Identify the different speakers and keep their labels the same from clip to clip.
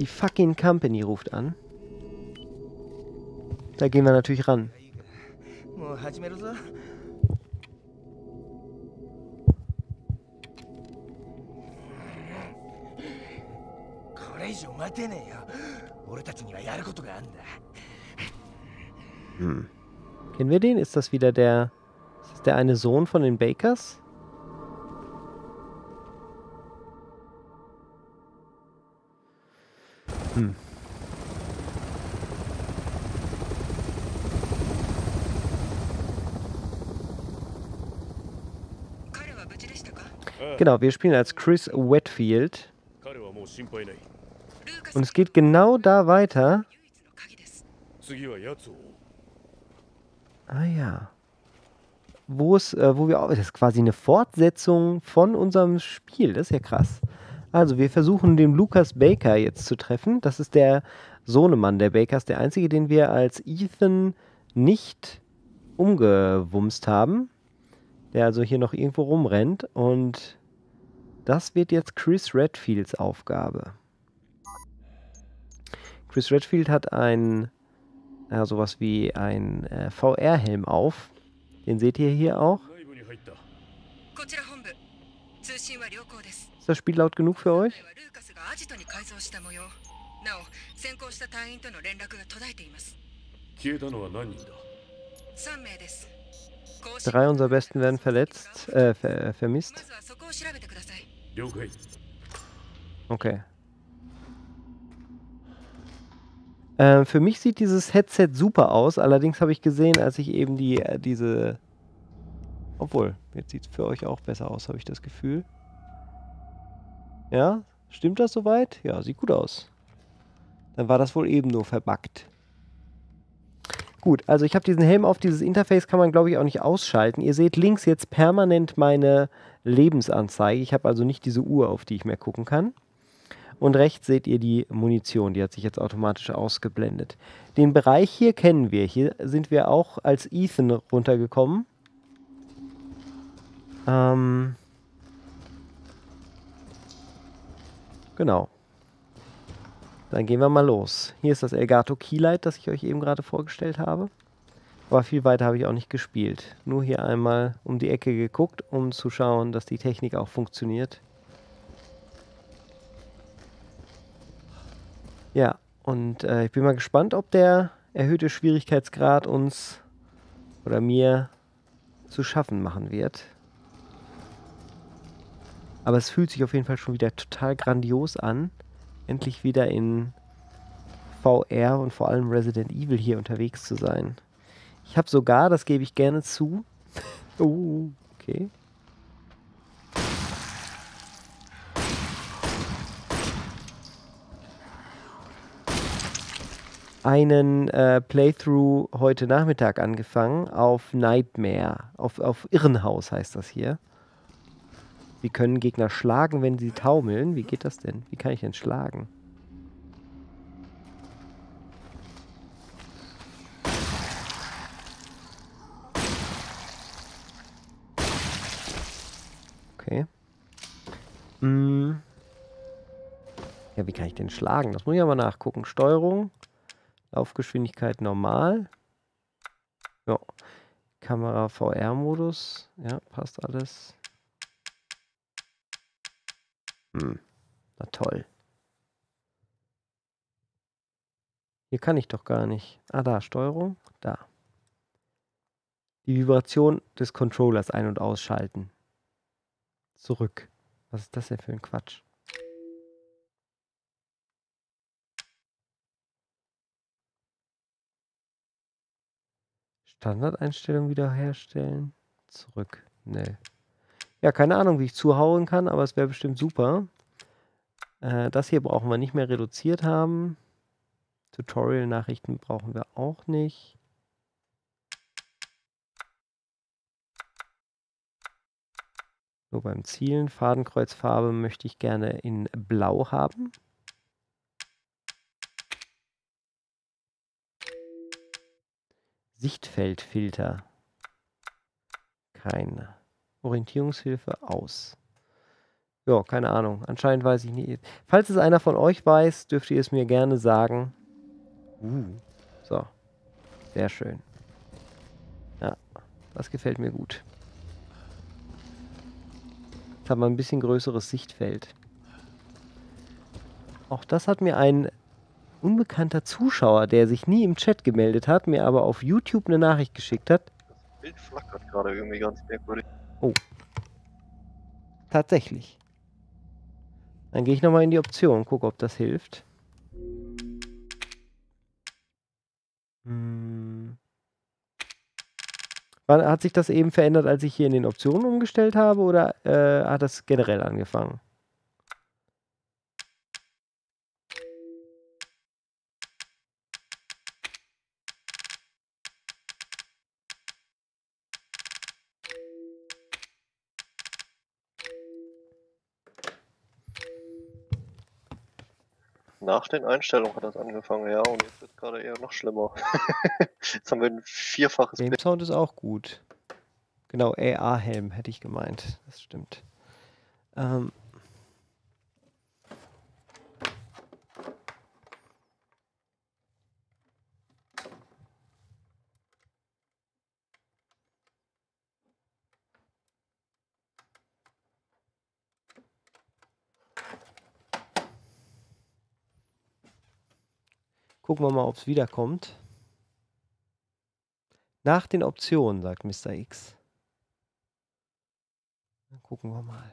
Speaker 1: Die fucking Company ruft an. Da gehen wir natürlich ran. Hm. Kennen wir den? Ist das wieder der... Ist das der eine Sohn von den Bakers? Genau, wir spielen als Chris Wetfield. Und es geht genau da weiter. Ah ja. Wo es, äh, wo wir auch. Das ist quasi eine Fortsetzung von unserem Spiel. Das ist ja krass. Also, wir versuchen den Lucas Baker jetzt zu treffen. Das ist der Sohnemann der Bakers, der einzige, den wir als Ethan nicht umgewumst haben. Der also hier noch irgendwo rumrennt und das wird jetzt Chris Redfields Aufgabe. Chris Redfield hat ein, ja, sowas wie ein äh, VR-Helm auf. Den seht ihr hier auch. Ist das Spiel laut genug für euch? Drei unserer Besten werden verletzt, äh, ver äh, vermisst. Okay. Äh, für mich sieht dieses Headset super aus. Allerdings habe ich gesehen, als ich eben die äh, diese. Obwohl, jetzt sieht es für euch auch besser aus, habe ich das Gefühl. Ja, stimmt das soweit? Ja, sieht gut aus. Dann war das wohl eben nur verbuggt. Gut, also ich habe diesen Helm auf. Dieses Interface kann man, glaube ich, auch nicht ausschalten. Ihr seht links jetzt permanent meine Lebensanzeige. Ich habe also nicht diese Uhr, auf die ich mehr gucken kann. Und rechts seht ihr die Munition, die hat sich jetzt automatisch ausgeblendet. Den Bereich hier kennen wir. Hier sind wir auch als Ethan runtergekommen. Ähm genau. Dann gehen wir mal los. Hier ist das Elgato Keylight, das ich euch eben gerade vorgestellt habe. Aber viel weiter habe ich auch nicht gespielt. Nur hier einmal um die Ecke geguckt, um zu schauen, dass die Technik auch funktioniert. Ja, und äh, ich bin mal gespannt, ob der erhöhte Schwierigkeitsgrad uns oder mir zu schaffen machen wird. Aber es fühlt sich auf jeden Fall schon wieder total grandios an, endlich wieder in VR und vor allem Resident Evil hier unterwegs zu sein. Ich habe sogar, das gebe ich gerne zu. oh, okay. einen äh, Playthrough heute Nachmittag angefangen auf Nightmare. Auf, auf Irrenhaus heißt das hier. Sie können Gegner schlagen, wenn sie taumeln. Wie geht das denn? Wie kann ich denn schlagen? Okay. Mm. Ja, wie kann ich denn schlagen? Das muss ich aber nachgucken. Steuerung. Laufgeschwindigkeit normal. Ja. Kamera VR-Modus. Ja, passt alles. Hm. Na toll. Hier kann ich doch gar nicht. Ah, da, Steuerung. Da. Die Vibration des Controllers ein- und ausschalten. Zurück. Was ist das denn für ein Quatsch? Standardeinstellung wiederherstellen. Zurück. Nee. Ja, keine Ahnung, wie ich zuhauen kann, aber es wäre bestimmt super. Äh, das hier brauchen wir nicht mehr reduziert haben. Tutorial-Nachrichten brauchen wir auch nicht. Nur beim Zielen. Fadenkreuzfarbe möchte ich gerne in Blau haben. Ja, keine Ahnung. Anscheinend weiß ich nicht. Falls es einer von euch weiß, dürft ihr es mir gerne sagen. Uh. So. Sehr schön. Ja, das gefällt mir gut. Haben wir ein bisschen größeres Sichtfeld. Auch das hat mir ein unbekannter Zuschauer, der sich nie im Chat gemeldet hat, mir aber auf YouTube eine Nachricht geschickt hat.
Speaker 2: Das Bild flackert gerade irgendwie ganz merkwürdig.
Speaker 1: Tatsächlich. Dann gehe ich nochmal in die Option, gucke, ob das hilft. Hm. Wann hat sich das eben verändert, als ich hier in den Optionen umgestellt habe oder äh, hat das generell angefangen?
Speaker 2: Nach den Einstellungen hat das angefangen, ja, und jetzt wird gerade eher noch schlimmer. jetzt haben wir ein vierfaches
Speaker 1: Game. Sound ist auch gut. Genau, AR-Helm hätte ich gemeint. Das stimmt. Ähm. Gucken wir mal, ob es wiederkommt. Nach den Optionen, sagt Mr. X. Dann gucken wir mal.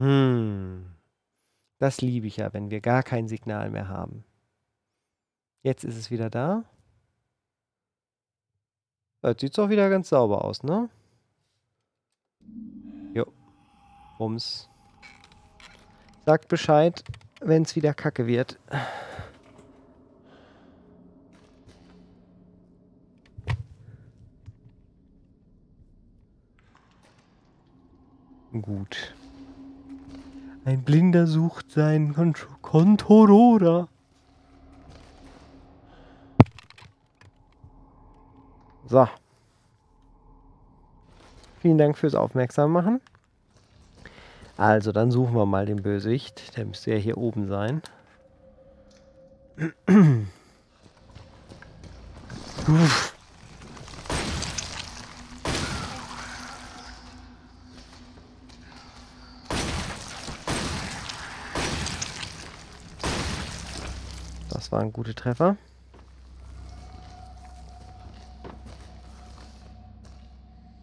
Speaker 1: Hm. Das liebe ich ja, wenn wir gar kein Signal mehr haben. Jetzt ist es wieder da. Jetzt sieht es auch wieder ganz sauber aus, ne? Jo. Bums. Sagt Bescheid, wenn es wieder kacke wird. Gut. Ein Blinder sucht seinen Kon Controller. So. Vielen Dank fürs Aufmerksam machen. Also, dann suchen wir mal den Bösewicht. Der müsste ja hier oben sein. Uff. Das waren gute Treffer.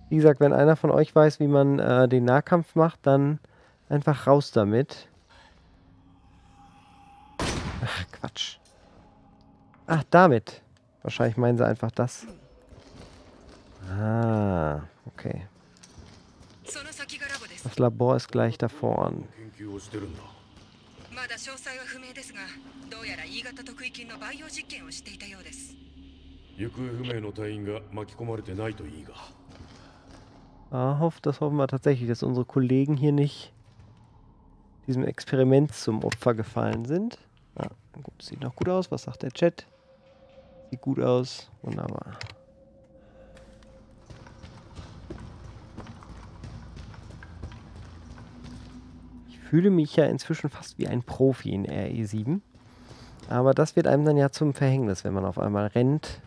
Speaker 1: Wie gesagt, wenn einer von euch weiß, wie man äh, den Nahkampf macht, dann Einfach raus damit. Ach, Quatsch. Ach, damit. Wahrscheinlich meinen sie einfach das. Ah, okay. Das Labor ist gleich da
Speaker 3: vorne.
Speaker 1: Ah, hofft, das hoffen wir tatsächlich, dass unsere Kollegen hier nicht diesem Experiment zum Opfer gefallen sind. Ah, gut, sieht noch gut aus. Was sagt der Chat? Sieht gut aus. Wunderbar. Ich fühle mich ja inzwischen fast wie ein Profi in RE7. Aber das wird einem dann ja zum Verhängnis, wenn man auf einmal rennt.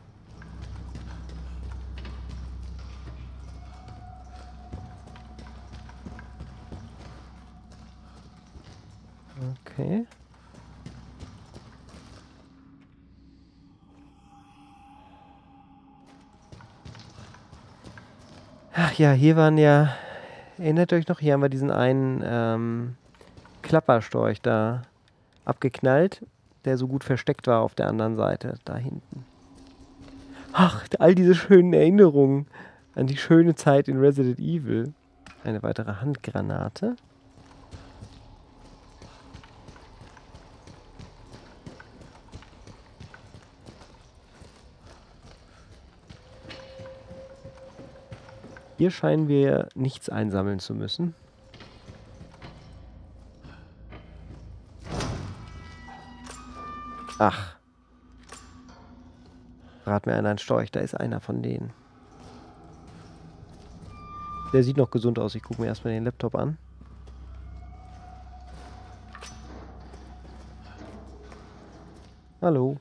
Speaker 1: Okay. Ach ja, hier waren ja, erinnert euch noch, hier haben wir diesen einen ähm, Klapperstorch da abgeknallt, der so gut versteckt war auf der anderen Seite, da hinten. Ach, all diese schönen Erinnerungen an die schöne Zeit in Resident Evil. Eine weitere Handgranate. Hier scheinen wir nichts einsammeln zu müssen. Ach. Rat mir einer ein Storch, da ist einer von denen. Der sieht noch gesund aus. Ich gucke mir erstmal den Laptop an. Hallo.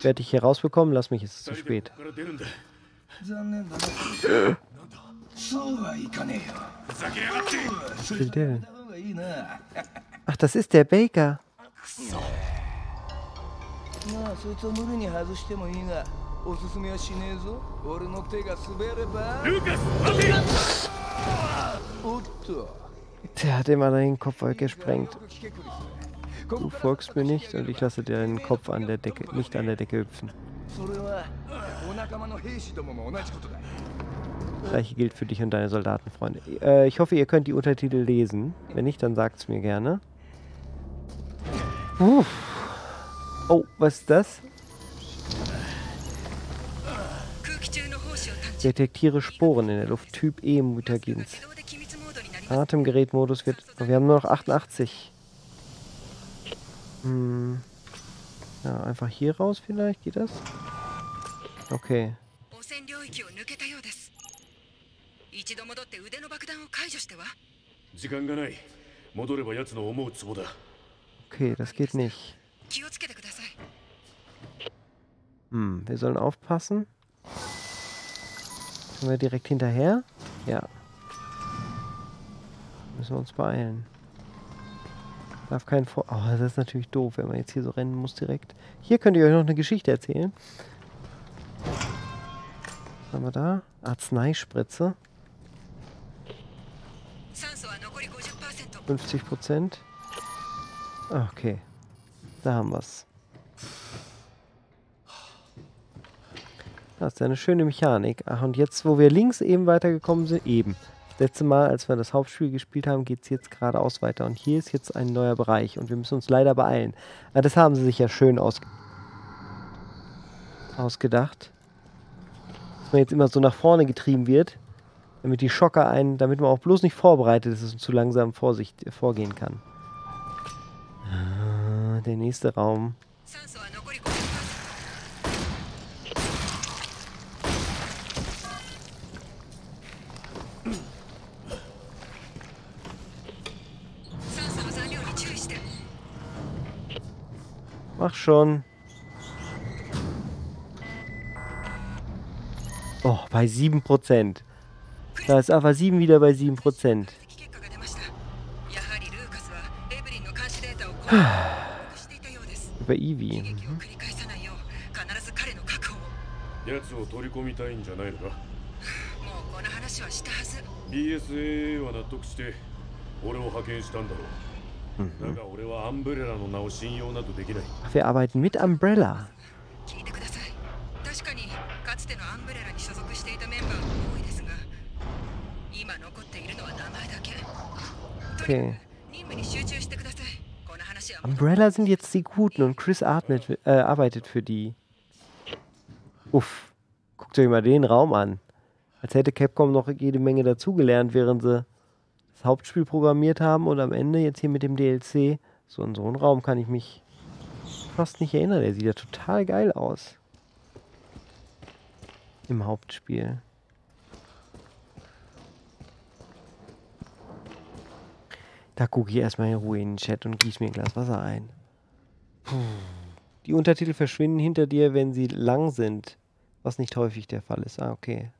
Speaker 1: Werde ich hier rausbekommen? Lass mich, ist es ist zu spät. Ach, das ist der Baker. Der hat immer den Kopf gesprengt. Du folgst mir nicht und ich lasse deinen Kopf an der Decke, nicht an der Decke hüpfen. Gleiche gilt für dich und deine Soldatenfreunde. Äh, ich hoffe, ihr könnt die Untertitel lesen. Wenn nicht, dann sagt's mir gerne. Uff. Oh, was ist das? Detektiere Sporen in der Luft. Typ E Mutagens. Atemgerätmodus wird... Wir haben nur noch 88. Hm. Ja, einfach hier raus vielleicht, geht das? Okay. Okay, das geht nicht. Hm, wir sollen aufpassen. Können wir direkt hinterher? Ja. Müssen wir uns beeilen. Darf keinen vor. Oh, das ist natürlich doof, wenn man jetzt hier so rennen muss direkt. Hier könnt ihr euch noch eine Geschichte erzählen. Was haben wir da? Arzneispritze.
Speaker 4: 50
Speaker 1: Prozent. Okay. Da haben wir's. Das ist ja eine schöne Mechanik. Ach, und jetzt, wo wir links eben weitergekommen sind, eben, Letzte Mal, als wir das Hauptspiel gespielt haben, geht es jetzt geradeaus weiter. Und hier ist jetzt ein neuer Bereich und wir müssen uns leider beeilen. Aber das haben sie sich ja schön aus ausgedacht. Dass man jetzt immer so nach vorne getrieben wird, damit die Schocker einen, damit man auch bloß nicht vorbereitet ist und zu langsam Vorsicht vorgehen kann. Ah, der nächste Raum. Mach schon. Oh, bei 7%. Da ist aber 7 wieder bei 7%.
Speaker 4: 結果が出ましたやはりルーカスはエブリンの監視データを報告していたようです
Speaker 1: Über
Speaker 4: 悲
Speaker 1: Eevee.
Speaker 4: 劇を繰り返さないよう必ず彼の確保を
Speaker 3: 奴を取り込みたいんじゃないのか
Speaker 4: もうこの話はしたはず
Speaker 3: BSAA は納得して俺を派遣したんだろう
Speaker 1: Mhm. Wir arbeiten mit Umbrella. Okay. Umbrella sind jetzt die Guten und Chris atmet, äh, arbeitet für die. Uff, guckt euch mal den Raum an. Als hätte Capcom noch jede Menge dazugelernt, während sie das Hauptspiel programmiert haben und am Ende jetzt hier mit dem DLC. So in so einen Raum kann ich mich fast nicht erinnern. Der sieht ja total geil aus. Im Hauptspiel. Da gucke ich erstmal in Ruhe in den Chat und gieße mir ein Glas Wasser ein. Puh. Die Untertitel verschwinden hinter dir, wenn sie lang sind. Was nicht häufig der Fall ist. Ah, okay.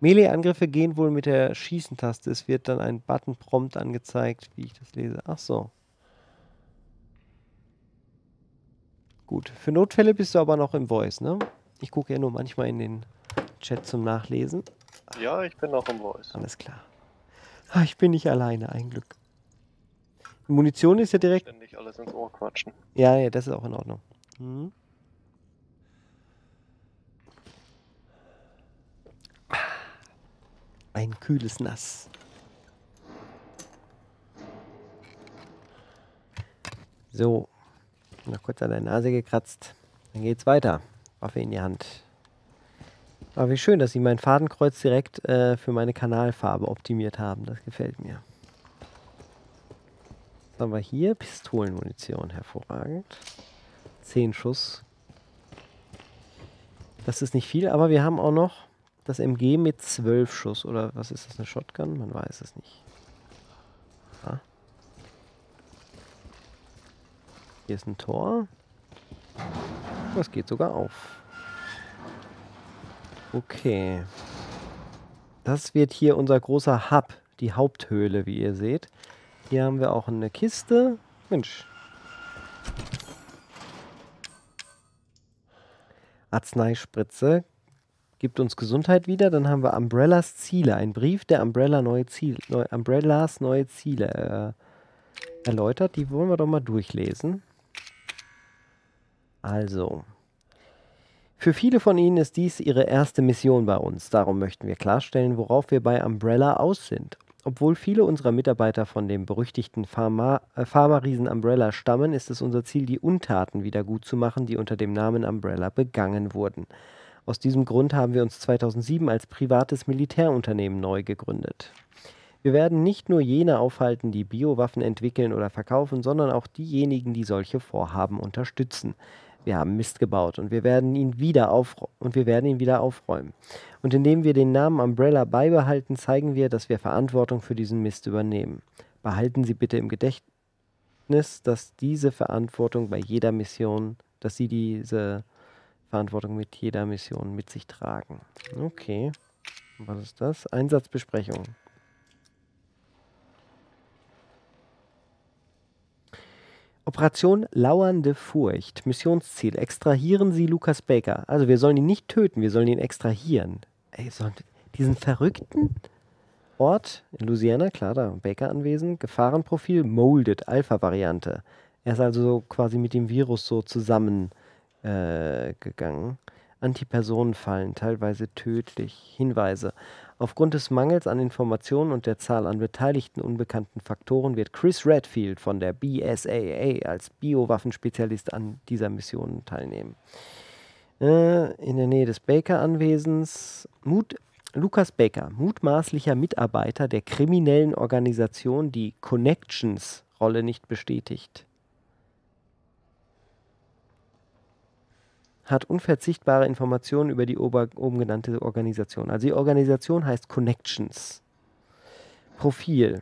Speaker 1: Melee-Angriffe gehen wohl mit der Schießen-Taste. Es wird dann ein Button prompt angezeigt, wie ich das lese. Ach so. Gut. Für Notfälle bist du aber noch im Voice, ne? Ich gucke ja nur manchmal in den Chat zum Nachlesen.
Speaker 2: Ja, ich bin noch im Voice.
Speaker 1: Alles klar. Ah, ich bin nicht alleine, ein Glück. Munition ist ja direkt.
Speaker 2: Ständig alles ins Ohr quatschen.
Speaker 1: Ja, ja, das ist auch in Ordnung. Mhm. Ein kühles Nass. So. Noch kurz an der Nase gekratzt. Dann geht's weiter. Waffe in die Hand. Aber wie schön, dass sie mein Fadenkreuz direkt äh, für meine Kanalfarbe optimiert haben. Das gefällt mir. Was haben wir hier? Pistolenmunition. Hervorragend. 10 Schuss. Das ist nicht viel, aber wir haben auch noch das MG mit 12 Schuss. Oder was ist das, eine Shotgun? Man weiß es nicht. Ah. Hier ist ein Tor. Das geht sogar auf. Okay. Das wird hier unser großer Hub, die Haupthöhle, wie ihr seht. Hier haben wir auch eine Kiste. Mensch. Arzneispritze. Gibt uns Gesundheit wieder. Dann haben wir Umbrellas Ziele. Ein Brief, der Umbrella neue Ziele, neu, Umbrellas neue Ziele äh, erläutert. Die wollen wir doch mal durchlesen. Also. Für viele von Ihnen ist dies Ihre erste Mission bei uns. Darum möchten wir klarstellen, worauf wir bei Umbrella aus sind. Obwohl viele unserer Mitarbeiter von dem berüchtigten Pharma, äh, Pharma-Riesen Umbrella stammen, ist es unser Ziel, die Untaten wieder gut zu machen, die unter dem Namen Umbrella begangen wurden. Aus diesem Grund haben wir uns 2007 als privates Militärunternehmen neu gegründet. Wir werden nicht nur jene aufhalten, die Biowaffen entwickeln oder verkaufen, sondern auch diejenigen, die solche Vorhaben unterstützen. Wir haben Mist gebaut und wir werden ihn wieder und wir werden ihn wieder aufräumen. Und indem wir den Namen Umbrella beibehalten, zeigen wir, dass wir Verantwortung für diesen Mist übernehmen. Behalten Sie bitte im Gedächtnis, dass diese Verantwortung bei jeder Mission, dass Sie diese Verantwortung mit jeder Mission mit sich tragen. Okay. Was ist das? Einsatzbesprechung. Operation Lauernde Furcht. Missionsziel. Extrahieren Sie Lukas Baker. Also wir sollen ihn nicht töten, wir sollen ihn extrahieren. Ey, sollen diesen verrückten Ort in Louisiana, klar, da Baker anwesend. Gefahrenprofil Molded, Alpha-Variante. Er ist also so quasi mit dem Virus so zusammengegangen. Äh, Antipersonenfallen, teilweise tödlich. Hinweise. Aufgrund des Mangels an Informationen und der Zahl an beteiligten unbekannten Faktoren wird Chris Redfield von der BSAA als Biowaffenspezialist an dieser Mission teilnehmen. Äh, in der Nähe des Baker-Anwesens. Lukas Baker, mutmaßlicher Mitarbeiter der kriminellen Organisation, die Connections-Rolle nicht bestätigt. Hat unverzichtbare Informationen über die oben genannte Organisation. Also die Organisation heißt Connections. Profil.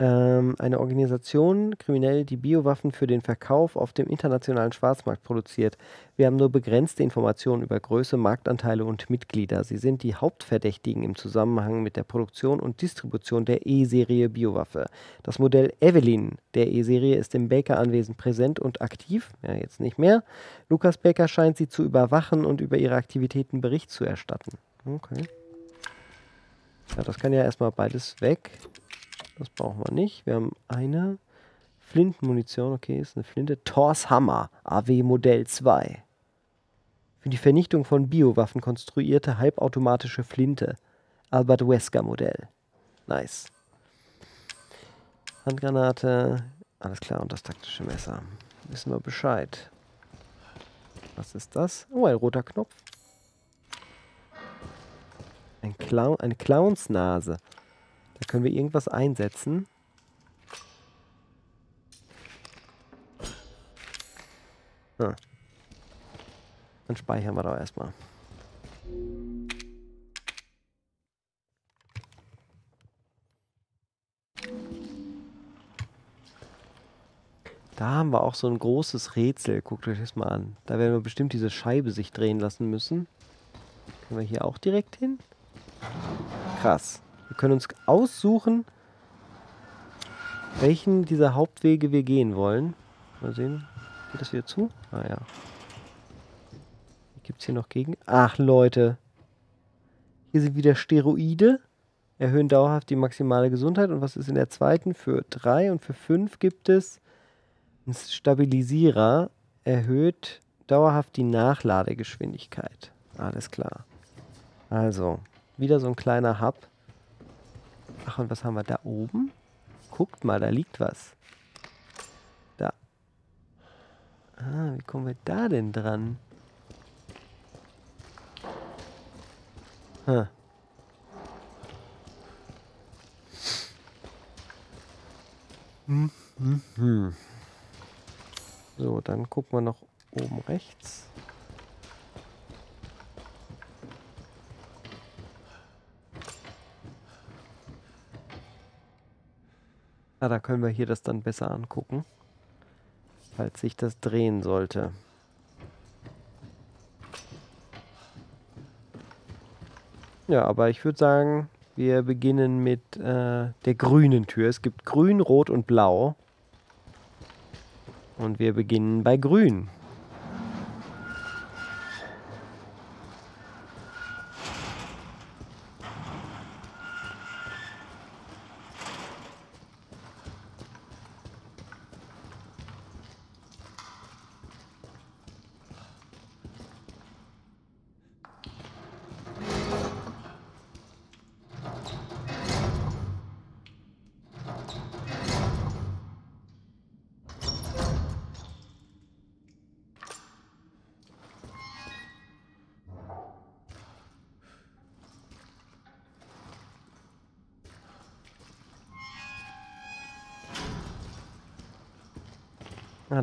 Speaker 1: Ähm, eine Organisation, kriminell, die Biowaffen für den Verkauf auf dem internationalen Schwarzmarkt produziert. Wir haben nur begrenzte Informationen über Größe, Marktanteile und Mitglieder. Sie sind die Hauptverdächtigen im Zusammenhang mit der Produktion und Distribution der E-Serie Biowaffe. Das Modell Evelyn der E-Serie ist im Baker-Anwesen präsent und aktiv. Ja, jetzt nicht mehr. Lukas Baker scheint sie zu überwachen und über ihre Aktivitäten Bericht zu erstatten. Okay. Ja, das kann ja erstmal beides weg. Das brauchen wir nicht. Wir haben eine Flintenmunition. Okay, ist eine Flinte. Thors Hammer. AW Modell 2. Für die Vernichtung von Biowaffen konstruierte halbautomatische Flinte. Albert Wesker Modell. Nice. Handgranate. Alles klar. Und das taktische Messer. Wissen wir Bescheid. Was ist das? Oh, ein roter Knopf. Ein Clown, eine Clownsnase. Da können wir irgendwas einsetzen. Ah. Dann speichern wir doch erstmal. Da haben wir auch so ein großes Rätsel. Guckt euch das mal an. Da werden wir bestimmt diese Scheibe sich drehen lassen müssen. Können wir hier auch direkt hin? Krass. Wir können uns aussuchen, welchen dieser Hauptwege wir gehen wollen. Mal sehen. Geht das wieder zu? Ah ja. Gibt es hier noch Gegen... Ach, Leute. Hier sind wieder Steroide. Erhöhen dauerhaft die maximale Gesundheit. Und was ist in der zweiten? Für 3 und für 5 gibt es ein Stabilisierer. Erhöht dauerhaft die Nachladegeschwindigkeit. Alles klar. Also, wieder so ein kleiner Hub. Ach, und was haben wir da oben? Guckt mal, da liegt was. Da. Ah, wie kommen wir da denn dran? Hm. Hm, hm, hm. So, dann gucken wir noch oben rechts. Ah, da können wir hier das dann besser angucken. Falls sich das drehen sollte. Ja, aber ich würde sagen, wir beginnen mit äh, der grünen Tür. Es gibt grün, rot und blau. Und wir beginnen bei grün.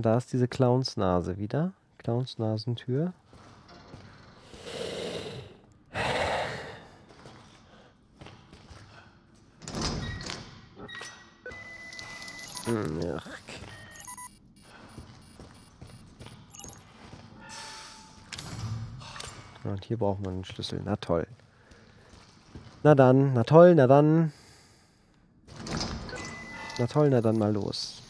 Speaker 1: Da ist diese Clownsnase wieder. Clownsnasentür. Ja. Und hier brauchen wir einen Schlüssel. Na toll. Na dann, na toll, na dann. Na toll, na dann mal los.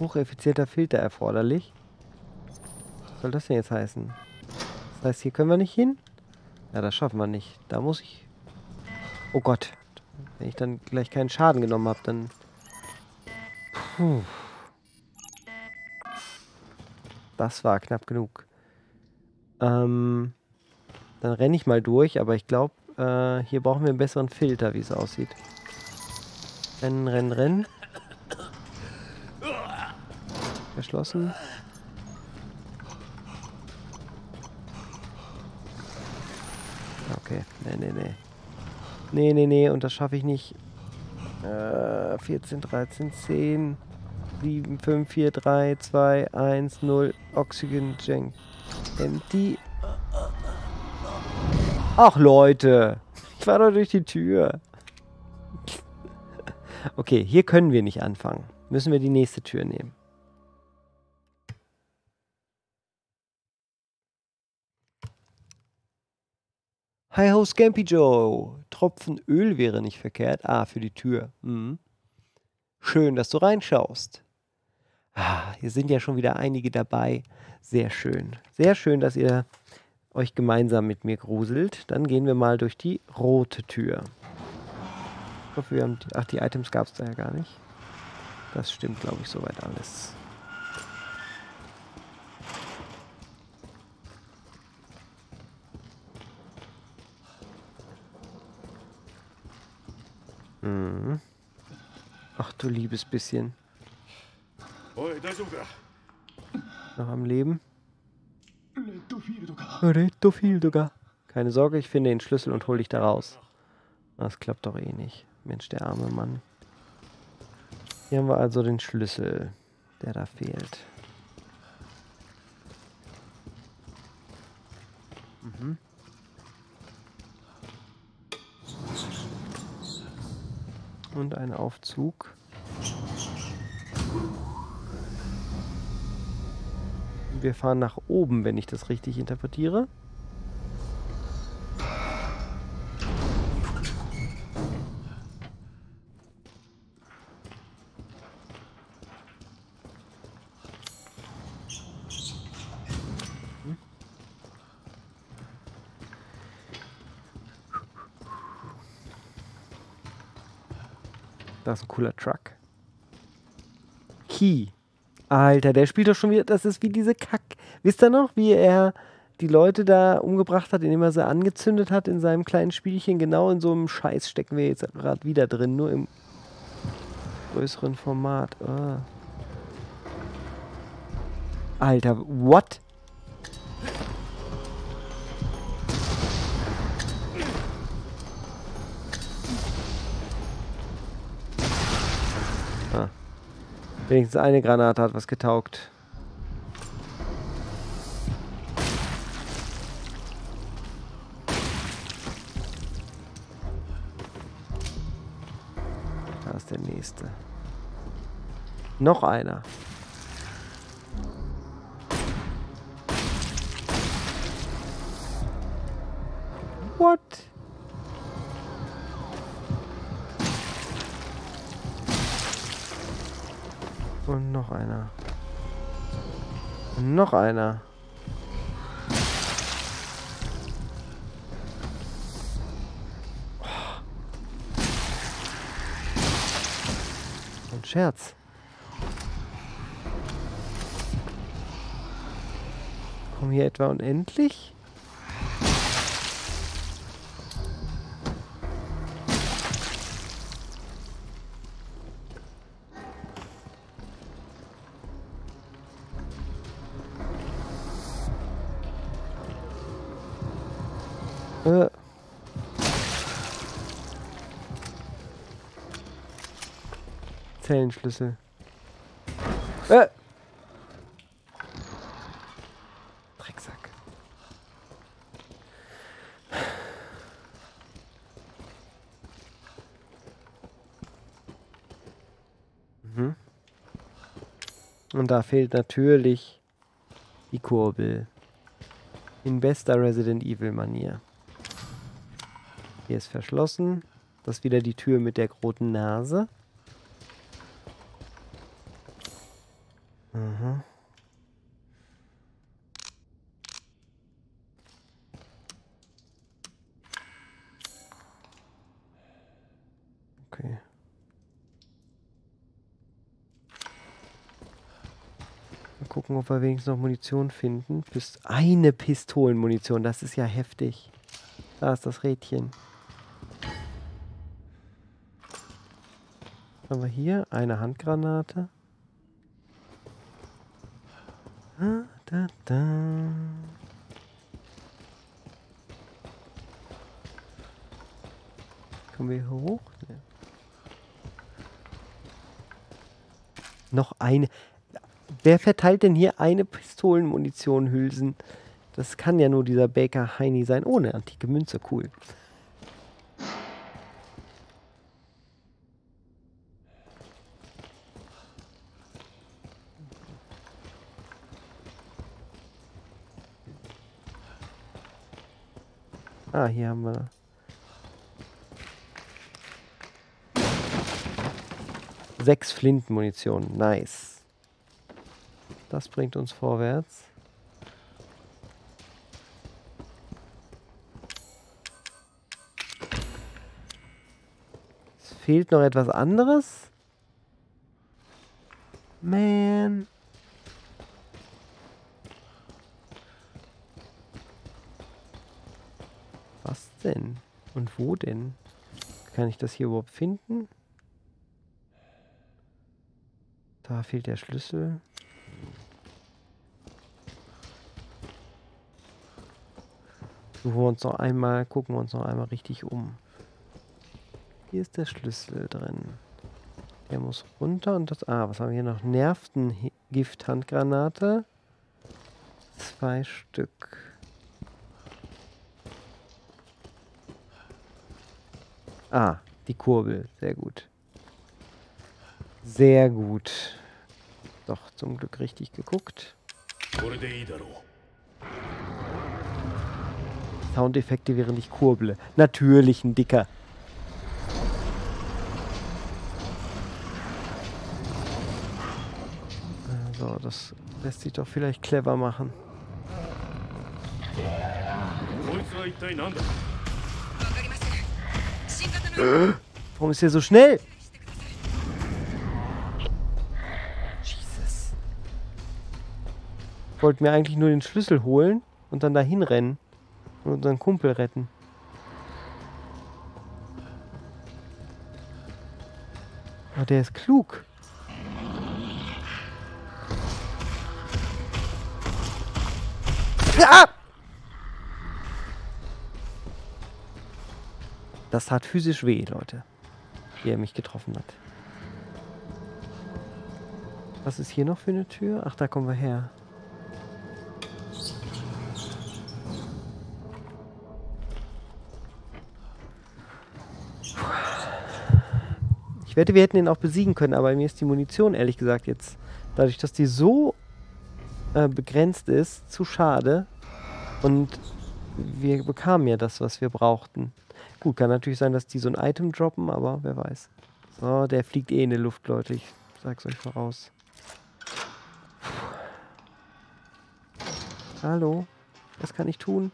Speaker 1: Hocheffizienter Filter erforderlich. Was soll das denn jetzt heißen? Das heißt, hier können wir nicht hin? Ja, das schaffen wir nicht. Da muss ich... Oh Gott. Wenn ich dann gleich keinen Schaden genommen habe, dann... Puh. Das war knapp genug. Ähm, dann renne ich mal durch, aber ich glaube, äh, hier brauchen wir einen besseren Filter, wie es aussieht. Rennen, rennen, rennen. Verschlossen. Okay, nee, nee, nee. Nee, nee, nee, und das schaffe ich nicht. Äh, 14, 13, 10, 7, 5, 4, 3, 2, 1, 0. Oxygen Jank. Empty. Ach, Leute. Ich war doch durch die Tür. Okay, hier können wir nicht anfangen. Müssen wir die nächste Tür nehmen. Hi ho, Scampy Joe. Tropfen Öl wäre nicht verkehrt. Ah, für die Tür. Mhm. Schön, dass du reinschaust. Ah, hier sind ja schon wieder einige dabei. Sehr schön. Sehr schön, dass ihr euch gemeinsam mit mir gruselt. Dann gehen wir mal durch die rote Tür. Ich hoffe, wir haben... Die, ach, die Items gab es da ja gar nicht. Das stimmt, glaube ich, soweit alles. Mhm. Ach du liebes bisschen. Noch am Leben? Keine Sorge, ich finde den Schlüssel und hol dich da raus. Das klappt doch eh nicht. Mensch, der arme Mann. Hier haben wir also den Schlüssel, der da fehlt. Und ein Aufzug. Wir fahren nach oben, wenn ich das richtig interpretiere. Cooler Truck. Key. Alter, der spielt doch schon wieder. Das ist wie diese Kack. Wisst ihr noch, wie er die Leute da umgebracht hat, indem er sie angezündet hat in seinem kleinen Spielchen? Genau in so einem Scheiß stecken wir jetzt gerade wieder drin, nur im größeren Format. Ah. Alter, what? Wenigstens eine Granate hat was getaugt. Da ist der nächste. Noch einer. Noch einer. Ein Scherz. Kommen hier etwa unendlich? Zellenschlüssel. Äh. Drecksack. Mhm. Und da fehlt natürlich die Kurbel. In bester Resident Evil Manier. Hier ist verschlossen. Das ist wieder die Tür mit der roten Nase. Mhm. Okay. Wir wenigstens noch Munition finden. Bis eine Pistolenmunition, das ist ja heftig. Da ist das Rädchen. Was haben wir hier? Eine Handgranate. Ah, da, da. Kommen wir hier hoch? Nee. Noch eine. Wer verteilt denn hier eine Pistolenmunition-Hülsen? Das kann ja nur dieser Baker Heini sein. Ohne antike Münze, cool. Ah, hier haben wir. Sechs Flintenmunition. Nice. Das bringt uns vorwärts. Es fehlt noch etwas anderes. Man. Was denn? Und wo denn? Kann ich das hier überhaupt finden? Da fehlt der Schlüssel. Suchen wir uns noch einmal, gucken wir uns noch einmal richtig um. Hier ist der Schlüssel drin. Der muss runter und das. Ah, was haben wir hier noch? Nervengift-Handgranate. Zwei Stück. Ah, die Kurbel. Sehr gut. Sehr gut. Doch, zum Glück richtig geguckt.
Speaker 3: これでいいだろう
Speaker 1: Soundeffekte, während ich kurble. Natürlich ein dicker. So, das lässt sich doch vielleicht clever machen.
Speaker 4: Äh,
Speaker 1: warum ist er so schnell? Jesus. Ich wollte mir eigentlich nur den Schlüssel holen und dann dahin rennen und unseren Kumpel retten. Aber der ist klug. Ah! Das tat physisch weh, Leute. Wie er mich getroffen hat. Was ist hier noch für eine Tür? Ach, da kommen wir her. wette, wir hätten ihn auch besiegen können, aber mir ist die Munition, ehrlich gesagt, jetzt, dadurch, dass die so äh, begrenzt ist, zu schade. Und wir bekamen ja das, was wir brauchten. Gut, kann natürlich sein, dass die so ein Item droppen, aber wer weiß. So, der fliegt eh in die Luft, Leute. Ich sag's euch voraus. Hallo? Was kann ich tun?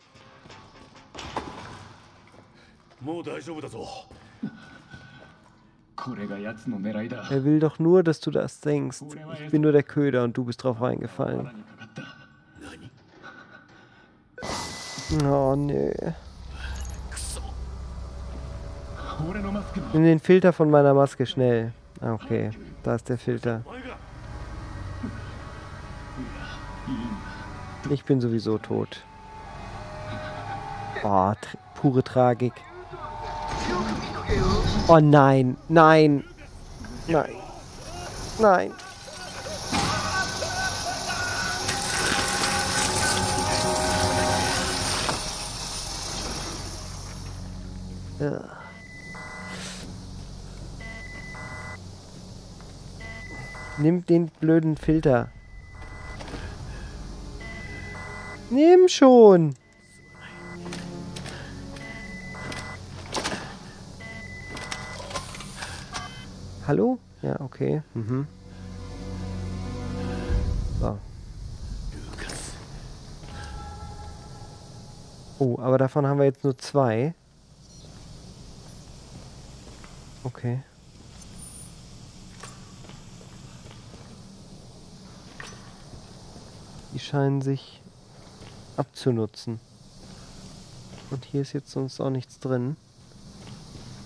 Speaker 3: もう大丈夫だぞ
Speaker 5: これが奴の狙いだ
Speaker 1: er will doch nur, dass du das denkst. Ich bin nur der Köder und du bist drauf reingefallen. Oh, nö. Nimm den Filter von meiner Maske schnell. Ah, okay, da ist der Filter. Ich bin sowieso tot. Oh, pure Tragik. Oh nein, nein, nein, nein. Nimm den blöden Filter. Nimm schon. Hallo? Ja, okay. Mhm. So. Oh, aber davon haben wir jetzt nur zwei. Okay. Die scheinen sich abzunutzen. Und hier ist jetzt sonst auch nichts drin.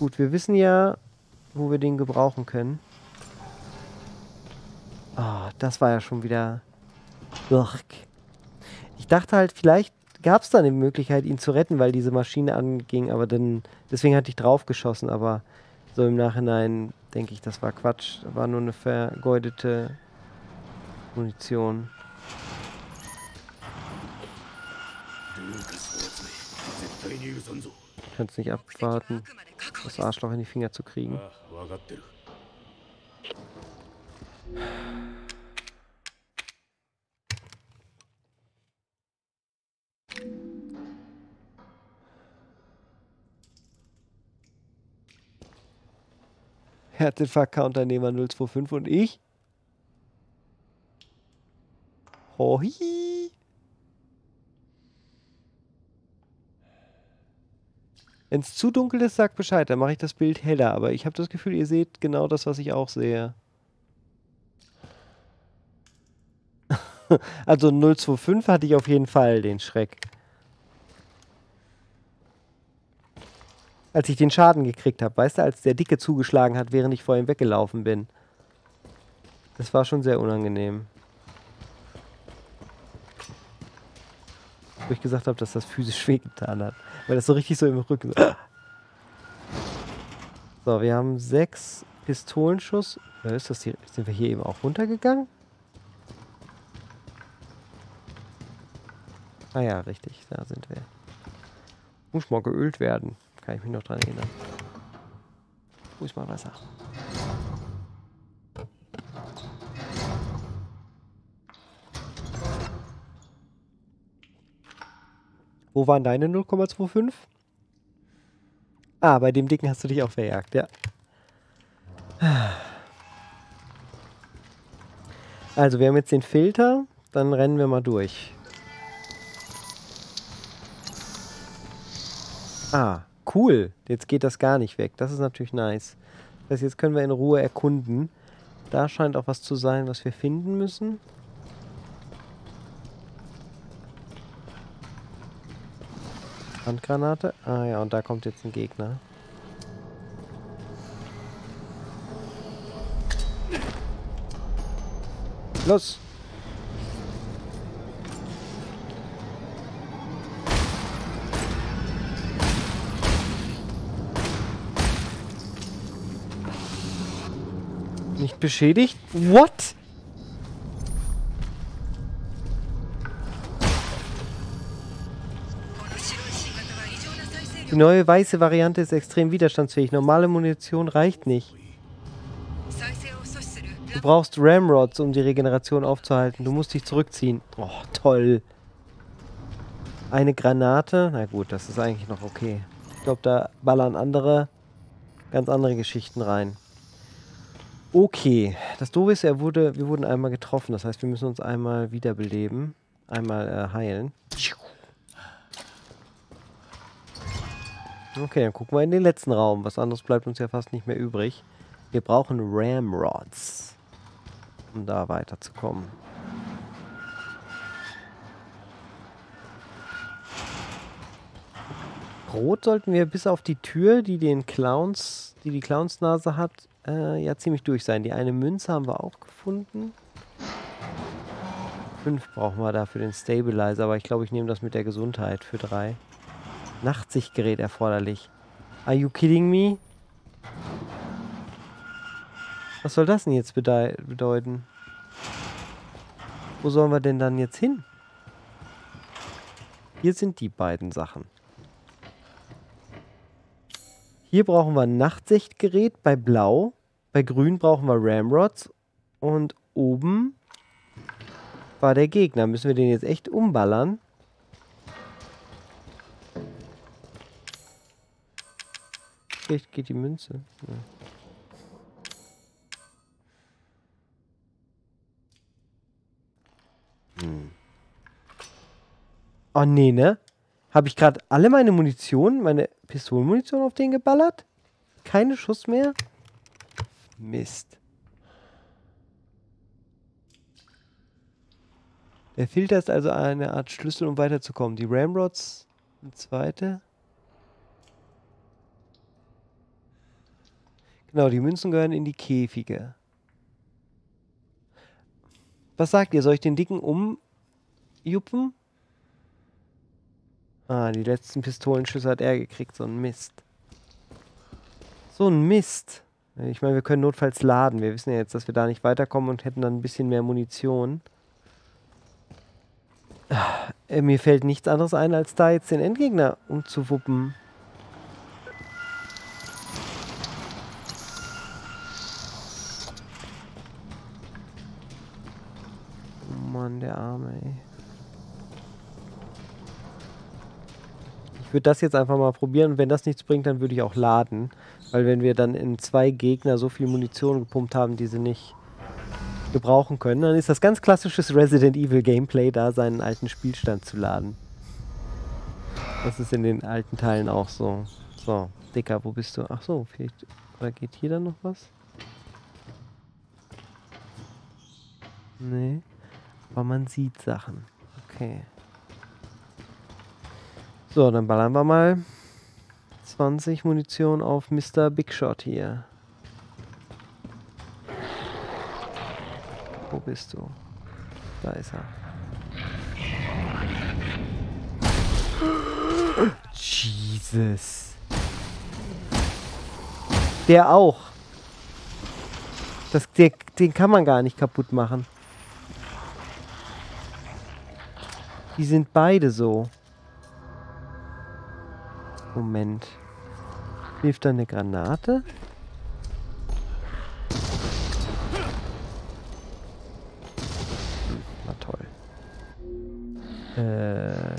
Speaker 1: Gut, wir wissen ja, wo wir den gebrauchen können. Oh, das war ja schon wieder... Ich dachte halt, vielleicht gab es da eine Möglichkeit, ihn zu retten, weil diese Maschine anging, aber dann... Deswegen hatte ich draufgeschossen, aber so im Nachhinein denke ich, das war Quatsch. War nur eine vergeudete Munition. Ich kann nicht abwarten, das Arschloch in die Finger zu kriegen.
Speaker 3: ああ分かってる
Speaker 1: Herzinfarkt-Counternehmer 025 und ich? Hohi! Wenn es zu dunkel ist, sagt Bescheid, dann mache ich das Bild heller. Aber ich habe das Gefühl, ihr seht genau das, was ich auch sehe. also 025 hatte ich auf jeden Fall den Schreck. Als ich den Schaden gekriegt habe, weißt du, als der Dicke zugeschlagen hat, während ich vor ihm weggelaufen bin. Das war schon sehr unangenehm. Wo ich gesagt habe, dass das physisch wehgetan hat. Weil das so richtig so im Rücken. So, so wir haben sechs Pistolenschuss. Ist das hier, sind wir hier eben auch runtergegangen? Ah ja, richtig, da sind wir. Muss mal geölt werden. Kann ich mich noch dran erinnern. Ist mal Wasser? Wo waren deine 0,25? Ah, bei dem Dicken hast du dich auch verjagt, ja. Also, wir haben jetzt den Filter. Dann rennen wir mal durch. Ah, cool. Jetzt geht das gar nicht weg. Das ist natürlich nice. Das heißt, jetzt können wir in Ruhe erkunden. Da scheint auch was zu sein, was wir finden müssen. Handgranate. Ah ja, und da kommt jetzt ein Gegner. Los! Nicht beschädigt? What? Neue weiße Variante ist extrem widerstandsfähig. Normale Munition reicht nicht. Du brauchst Ramrods, um die Regeneration aufzuhalten. Du musst dich zurückziehen. Oh, toll. Eine Granate. Na gut, das ist eigentlich noch okay. Ich glaube, da ballern andere, ganz andere Geschichten rein. Okay. Das Doofe ist, er wurde, wir wurden einmal getroffen. Das heißt, wir müssen uns einmal wiederbeleben. Einmal äh, heilen. Okay, dann gucken wir in den letzten Raum. Was anderes bleibt uns ja fast nicht mehr übrig. Wir brauchen Ramrods, um da weiterzukommen. Rot sollten wir bis auf die Tür, die den Clowns, die die Clownsnase hat, äh, ja ziemlich durch sein. Die eine Münze haben wir auch gefunden. Fünf brauchen wir da für den Stabilizer, aber ich glaube, ich nehme das mit der Gesundheit für drei. Nachtsichtgerät erforderlich. Are you kidding me? Was soll das denn jetzt bedei- bedeuten? Wo sollen wir denn dann jetzt hin? Hier sind die beiden Sachen. Hier brauchen wir ein Nachtsichtgerät bei Blau. Bei Grün brauchen wir Ramrods. Und oben war der Gegner. Müssen wir den jetzt echt umballern? Vielleicht geht die Münze. Ja. Hm. Oh nee, ne? Habe ich gerade alle meine Munition, meine Pistolenmunition auf den geballert? Keine Schuss mehr? Mist. Der Filter ist also eine Art Schlüssel, um weiterzukommen. Die Ramrods, eine zweite. Genau, die Münzen gehören in die Käfige. Was sagt ihr? Soll ich den dicken umjuppen? Ah, die letzten Pistolenschüsse hat er gekriegt. So ein Mist. So ein Mist. Ich meine, wir können notfalls laden. Wir wissen ja jetzt, dass wir da nicht weiterkommen und hätten dann ein bisschen mehr Munition. Ah, mir fällt nichts anderes ein, als da jetzt den Endgegner umzuwuppen. Der Arme, ey. Ich würde das jetzt einfach mal probieren wenn das nichts bringt, dann würde ich auch laden. Weil wenn wir dann in zwei Gegner so viel Munition gepumpt haben, die sie nicht gebrauchen können, dann ist das ganz klassisches Resident Evil Gameplay, da seinen alten Spielstand zu laden. Das ist in den alten Teilen auch so. So, Dicker, wo bist du? Ach so, vielleicht. Oder geht hier dann noch was? Nee. Aber man sieht Sachen. Okay. So, dann ballern wir mal 20 Munition auf Mr. Big Shot hier. Wo bist du? Da ist er. Jesus. Der auch. Das, der, den kann man gar nicht kaputt machen. Die sind beide so. Moment. Hilft da eine Granate? Hm, na toll. Äh.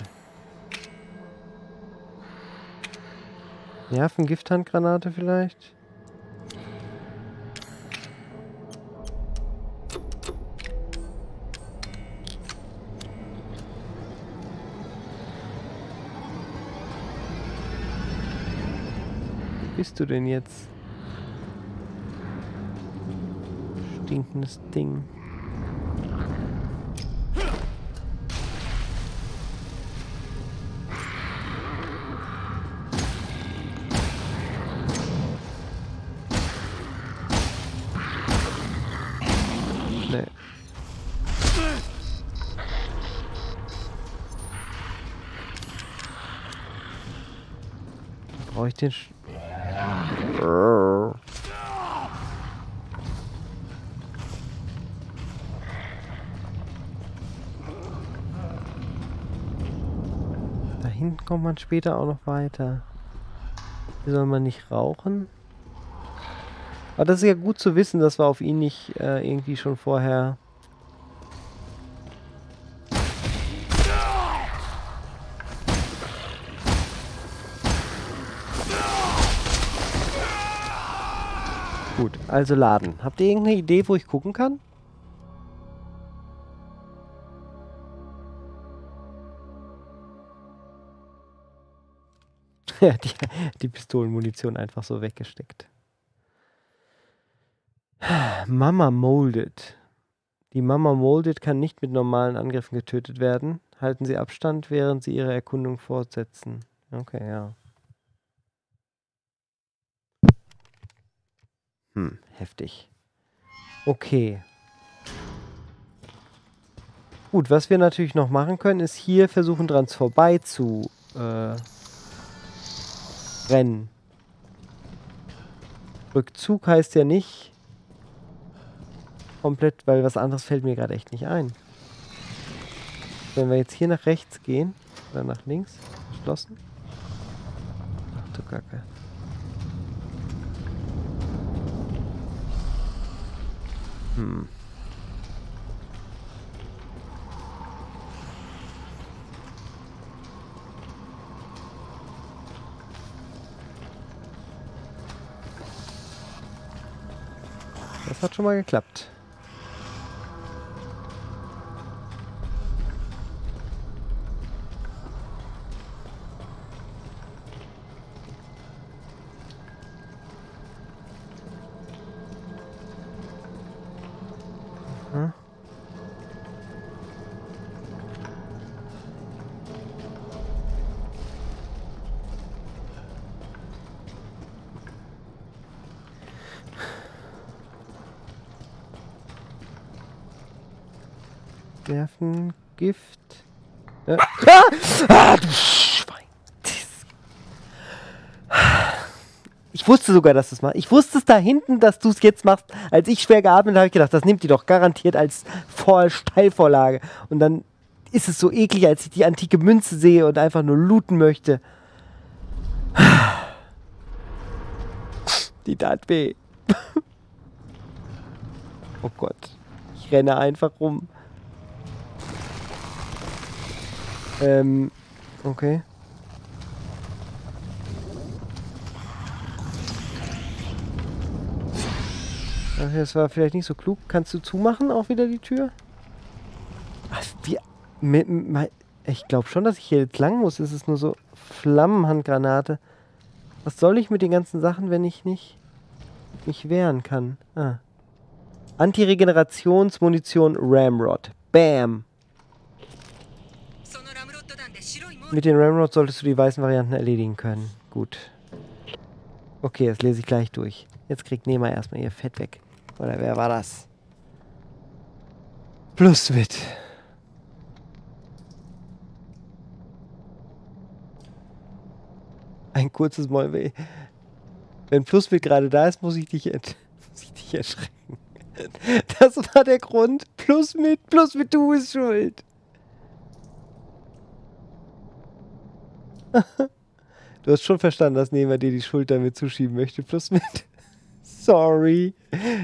Speaker 1: Nervengifthandgranate vielleicht? Bist du denn jetzt? Stinkendes Ding. Den... Sch Da hinten kommt man später auch noch weiter. Hier soll man nicht rauchen. Aber das ist ja gut zu wissen, dass wir auf ihn nicht äh, irgendwie schon vorher... Gut, also laden. Habt ihr irgendeine Idee, wo ich gucken kann? die, die Pistolenmunition einfach so weggesteckt. Mama Molded. Die Mama Molded kann nicht mit normalen Angriffen getötet werden. Halten Sie Abstand, während Sie Ihre Erkundung fortsetzen. Okay, ja. Hm, heftig. Okay. Gut, was wir natürlich noch machen können, ist hier versuchen dran vorbei zu äh, rennen. Rückzug heißt ja nicht komplett, weil was anderes fällt mir gerade echt nicht ein. Wenn wir jetzt hier nach rechts gehen, oder nach links, geschlossen. Ach du Kacke. Hm. Hat schon mal geklappt. Mhm. Werfen, Gift. Äh. Ah! ah, du Schwein. Das- Ich wusste sogar, dass du es machst. Ich wusste es da hinten, dass du es jetzt machst. Als ich schwer geatmet habe, habe ich gedacht, das nimmt die doch garantiert als Vor Steilvorlage. Und dann ist es so eklig, als ich die antike Münze sehe und einfach nur looten möchte. Die tat weh. Oh Gott. Ich renne einfach rum. Ähm, okay. Das war vielleicht nicht so klug. Kannst du zumachen auch wieder die Tür? Ach, wie, ich glaube schon, dass ich hier jetzt lang muss. Es ist nur so Flammenhandgranate. Was soll ich mit den ganzen Sachen, wenn ich nicht mich wehren kann? Ah. Antiregenerationsmunition Ramrod. Bam! Mit den Ramrod solltest du die weißen Varianten erledigen können. Gut. Okay, das lese ich gleich durch. Jetzt kriegt Nehmer erstmal ihr Fett weg. Oder wer war das? Pluswit. Ein kurzes Mäuwe. Wenn Pluswit gerade da ist, muss ich dich, muss ich dich erschrecken. Das war der Grund. Pluswit, Pluswit, du bist schuld. Du hast schon verstanden, dass Nehmer dir die Schuld damit zuschieben möchte. Plus mit. Sorry.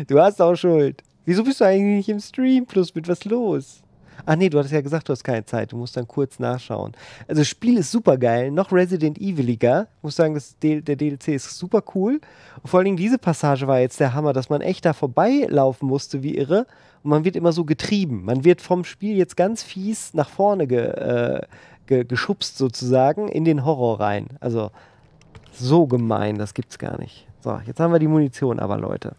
Speaker 1: Du hast auch Schuld. Wieso bist du eigentlich nicht im Stream? Plus mit was los? Ach nee, du hattest ja gesagt, du hast keine Zeit. Du musst dann kurz nachschauen. Also das Spiel ist super geil. Noch Resident Eviliger. Ich muss sagen, das der DLC ist super cool. Und vor allen Dingen diese Passage war jetzt der Hammer, dass man echt da vorbeilaufen musste wie irre. Und man wird immer so getrieben. Man wird vom Spiel jetzt ganz fies nach vorne ge, äh, ge geschubst sozusagen in den Horror rein. Also so gemein, das gibt's gar nicht. So, jetzt haben wir die Munition aber, Leute.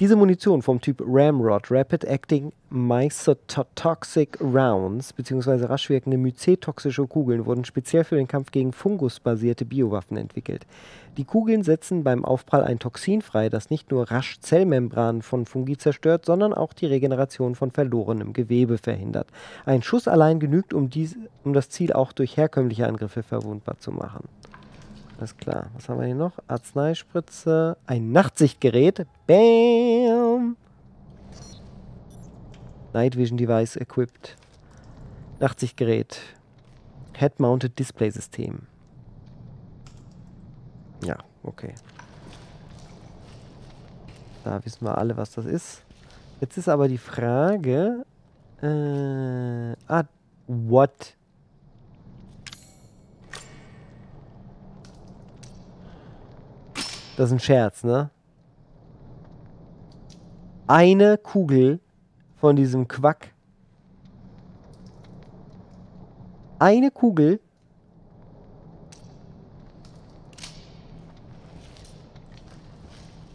Speaker 1: Diese Munition vom Typ Ramrod, Rapid Acting Mycotoxic Rounds, beziehungsweise rasch wirkende mycetoxische Kugeln, wurden speziell für den Kampf gegen fungusbasierte Biowaffen entwickelt. Die Kugeln setzen beim Aufprall ein Toxin frei, das nicht nur rasch Zellmembranen von Fungi zerstört, sondern auch die Regeneration von verlorenem Gewebe verhindert. Ein Schuss allein genügt, um, dies, um das Ziel auch durch herkömmliche Angriffe verwundbar zu machen. Alles klar. Was haben wir hier noch? Arzneispritze. Ein Nachtsichtgerät. Bam! Night Vision Device equipped. Nachtsichtgerät. Head-Mounted Display System. Ja, okay. Da wissen wir alle, was das ist. Jetzt ist aber die Frage. Äh, ah, what? Das ist ein Scherz, ne? Eine Kugel von diesem Quack. Eine Kugel.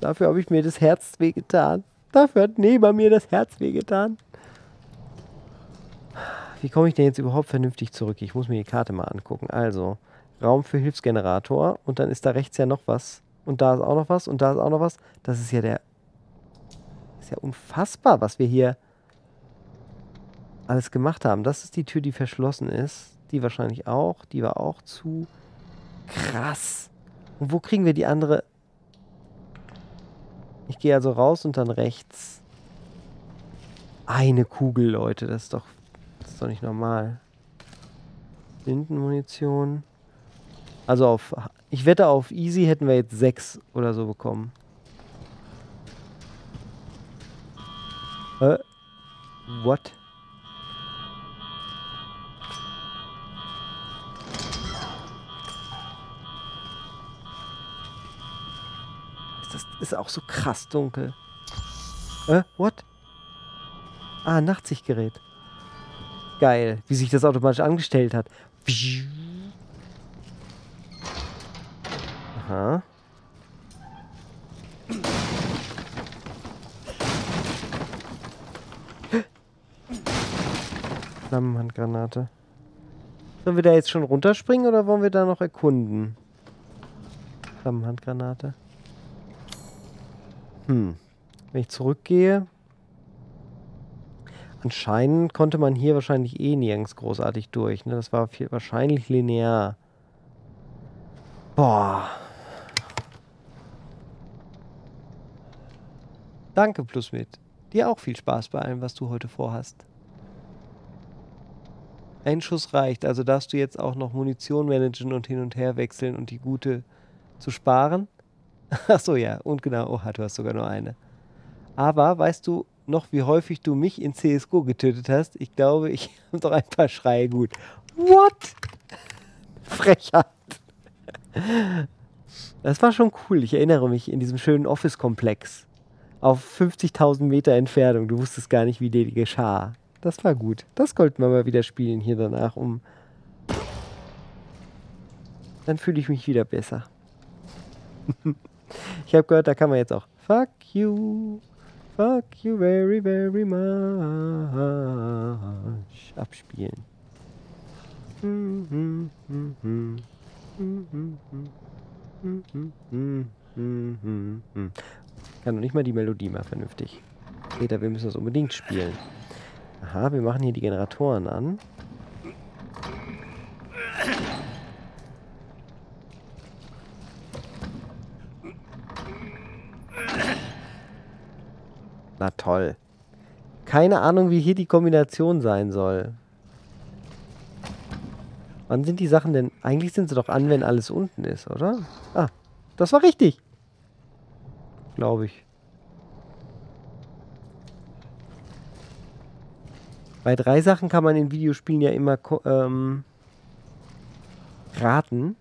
Speaker 1: Dafür habe ich mir das Herz wehgetan. Dafür hat Neba mir das Herz wehgetan. Wie komme ich denn jetzt überhaupt vernünftig zurück? Ich muss mir die Karte mal angucken. Also, Raum für Hilfsgenerator. Und dann ist da rechts ja noch was. Und da ist auch noch was. Und da ist auch noch was. Das ist ja der... ist ja unfassbar, was wir hier alles gemacht haben. Das ist die Tür, die verschlossen ist. Die wahrscheinlich auch. Die war auch zu. Krass. Und wo kriegen wir die andere... Ich gehe also raus und dann rechts. Eine Kugel, Leute. Das ist doch, das ist doch nicht normal. Blindenmunition. Also auf... Ich wette, auf Easy hätten wir jetzt sechs oder so bekommen. Äh? What? Das ist auch so krass dunkel. Äh, what? Ah, Nachtsichtgerät. Geil, wie sich das automatisch angestellt hat. Aha. Flammenhandgranate. Sollen wir da jetzt schon runterspringen oder wollen wir da noch erkunden? Flammenhandgranate. Hm. Wenn ich zurückgehe. Anscheinend konnte man hier wahrscheinlich eh nirgends großartig durch. Ne? Das war viel, wahrscheinlich linear. Boah. Danke, Plusmit. Dir auch viel Spaß bei allem, was du heute vorhast. Ein Schuss reicht, also darfst du jetzt auch noch Munition managen und hin und her wechseln und die gute zu sparen. Ach so, ja. Und genau, oha, du hast sogar nur eine. Aber weißt du noch, wie häufig du mich in CSGO getötet hast? Ich glaube, ich habe doch ein paar Schreie gut. What? Frechheit. Das war schon cool. Ich erinnere mich in diesem schönen Office-Komplex. Auf 50.000 Meter Entfernung. Du wusstest gar nicht, wie dir geschah. Das war gut. Das sollten wir mal wieder spielen hier danach, um. Dann fühle ich mich wieder besser. ich habe gehört, da kann man jetzt auch Fuck you. Fuck you very, very much abspielen. Kann doch nicht mal die Melodie mal vernünftig. Peter, wir müssen das unbedingt spielen. Aha, wir machen hier die Generatoren an. Na toll. Keine Ahnung, wie hier die Kombination sein soll. Wann sind die Sachen denn? Eigentlich sind sie doch an, wenn alles unten ist, oder? Ah, das war richtig. Glaube ich. Bei drei Sachen kann man in Videospielen ja immer ähm, raten.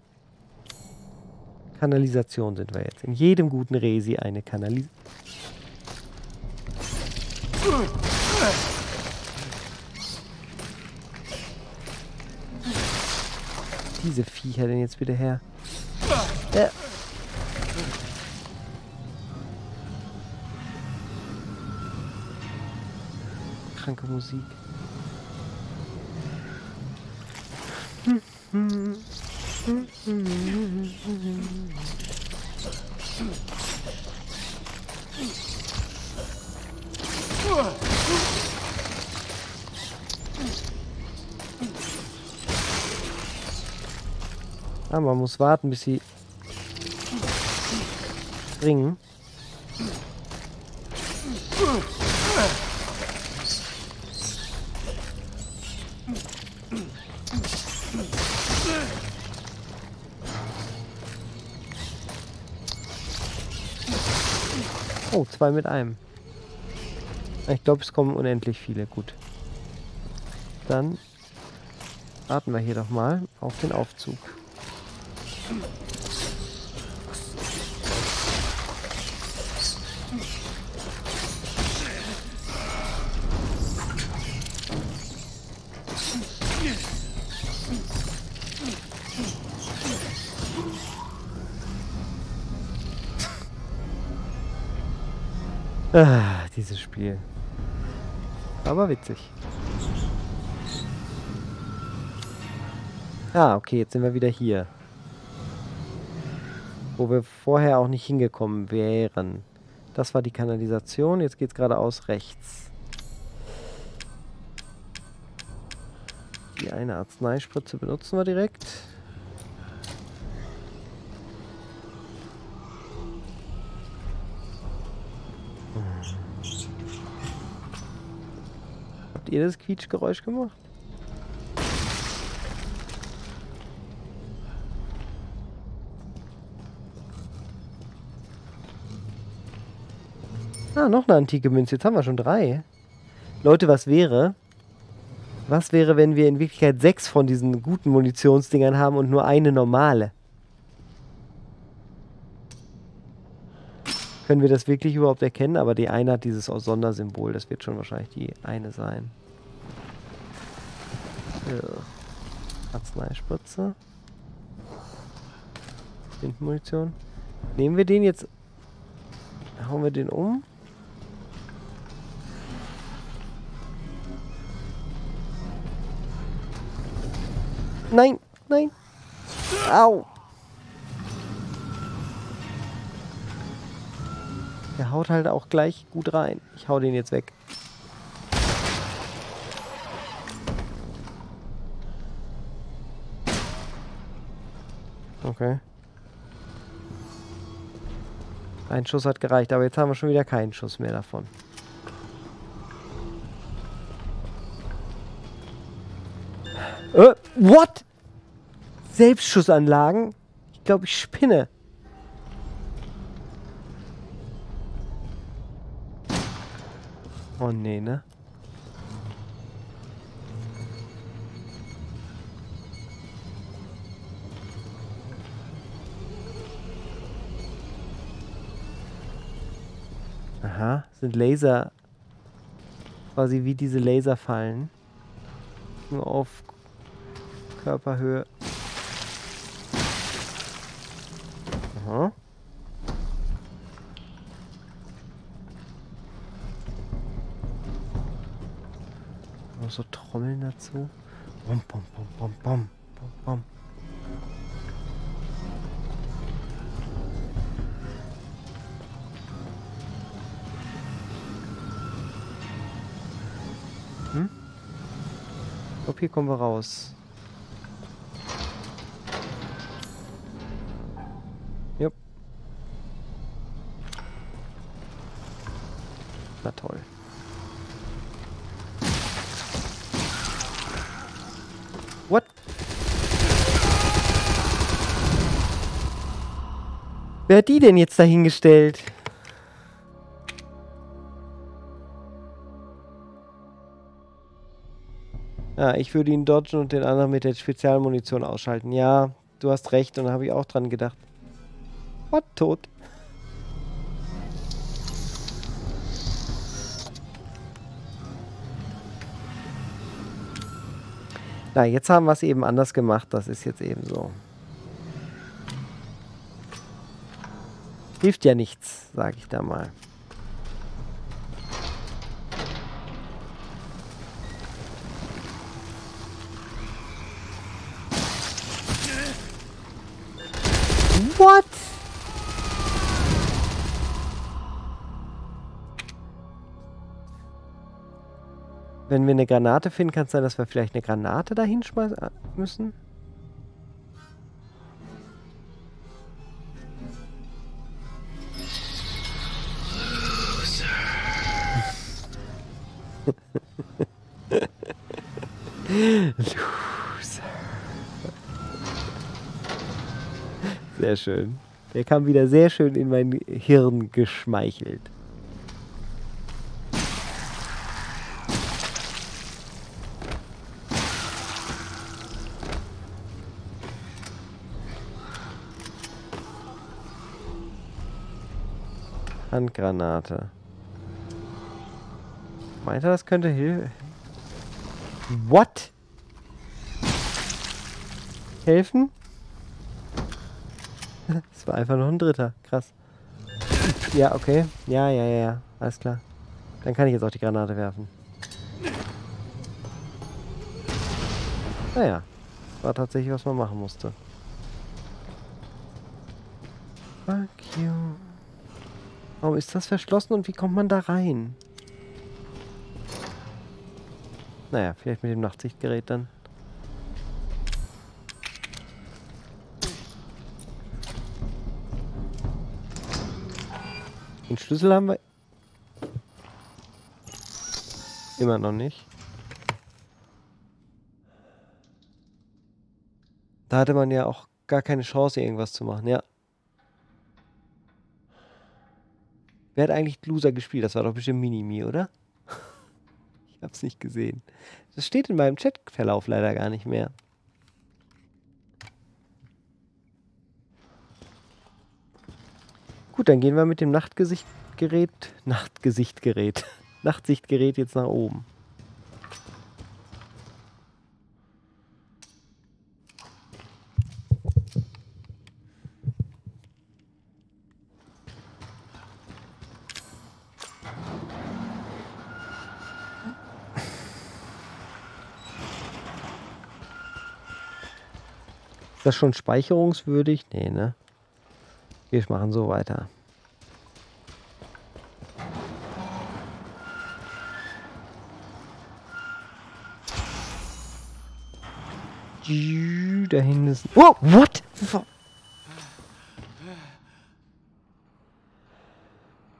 Speaker 1: Kanalisation sind wir jetzt. In jedem guten Resi eine Kanalisation. Diese Viecher denn jetzt wieder her? Ja. Kranke Musik. Ah, man muss warten, bis sie springen. Oh, zwei mit einem. Ich glaube, es kommen unendlich viele. Gut. Dann warten wir hier doch mal auf den Aufzug. Ah, dieses Spiel. Aber witzig. Ah, okay, jetzt sind wir wieder hier. Wo wir vorher auch nicht hingekommen wären. Das war die Kanalisation, jetzt geht es geradeaus rechts. Die eine Arzneispritze benutzen wir direkt. Habt ihr das Quietschgeräusch gemacht? Ah, noch eine antike Münze. Jetzt haben wir schon drei. Leute, was wäre? Was wäre, wenn wir in Wirklichkeit sechs von diesen guten Munitionsdingern haben und nur eine normale? Können wir das wirklich überhaupt erkennen? Aber die eine hat dieses Sondersymbol. Das wird schon wahrscheinlich die eine sein. So. Arzneispritze. Tintenmunition. Nehmen wir den jetzt... Hauen wir den um? Nein, nein. Au. Der haut halt auch gleich gut rein. Ich hau den jetzt weg. Okay. Ein Schuss hat gereicht, aber jetzt haben wir schon wieder keinen Schuss mehr davon. Äh, what? Selbstschussanlagen? Ich glaube, ich spinne. Oh nee, ne? Aha, sind Laser. Quasi wie diese Laserfallen. Nur auf Körperhöhe. Aha. So Trommeln dazu. Bom, bom, bom, bom, bom, bom, bom. Hm? Ich hier kommen wir raus. Jupp. Na toll. What? Wer hat die denn jetzt dahingestellt? Ja, ich würde ihn dodgen und den anderen mit der Spezialmunition ausschalten. Ja, du hast recht und da habe ich auch dran gedacht. What? Tot. Na, jetzt haben wir es eben anders gemacht. Das ist jetzt eben so. Hilft ja nichts, sage ich da mal. What? Wenn wir eine Granate finden, kann es sein, dass wir vielleicht eine Granate dahin schmeißen äh, müssen? Loser. Sehr schön. Der kam wieder sehr schön in mein Hirn geschmeichelt. Handgranate. Meint er, das könnte helfen? What? Helfen? Das war einfach noch ein Dritter. Krass. Ja, okay. Ja, ja, ja, ja. Alles klar. Dann kann ich jetzt auch die Granate werfen. Naja. War tatsächlich, was man machen musste. Fuck you. Warum ist das verschlossen und wie kommt man da rein? Naja, vielleicht mit dem Nachtsichtgerät dann. Den Schlüssel haben wir immer noch nicht. Da hatte man ja auch gar keine Chance, irgendwas zu machen, ja. Wer hat eigentlich Loser gespielt? Das war doch bestimmt Minimi, oder? Hab's nicht gesehen. Das steht in meinem Chatverlauf leider gar nicht mehr. Gut, dann gehen wir mit dem Nachtgesichtgerät, Nachtgesichtgerät, Nachtsichtgerät jetzt nach oben. Das schon speicherungswürdig? Nee, ne? Wir machen so weiter. Da hinten ist... Oh, what?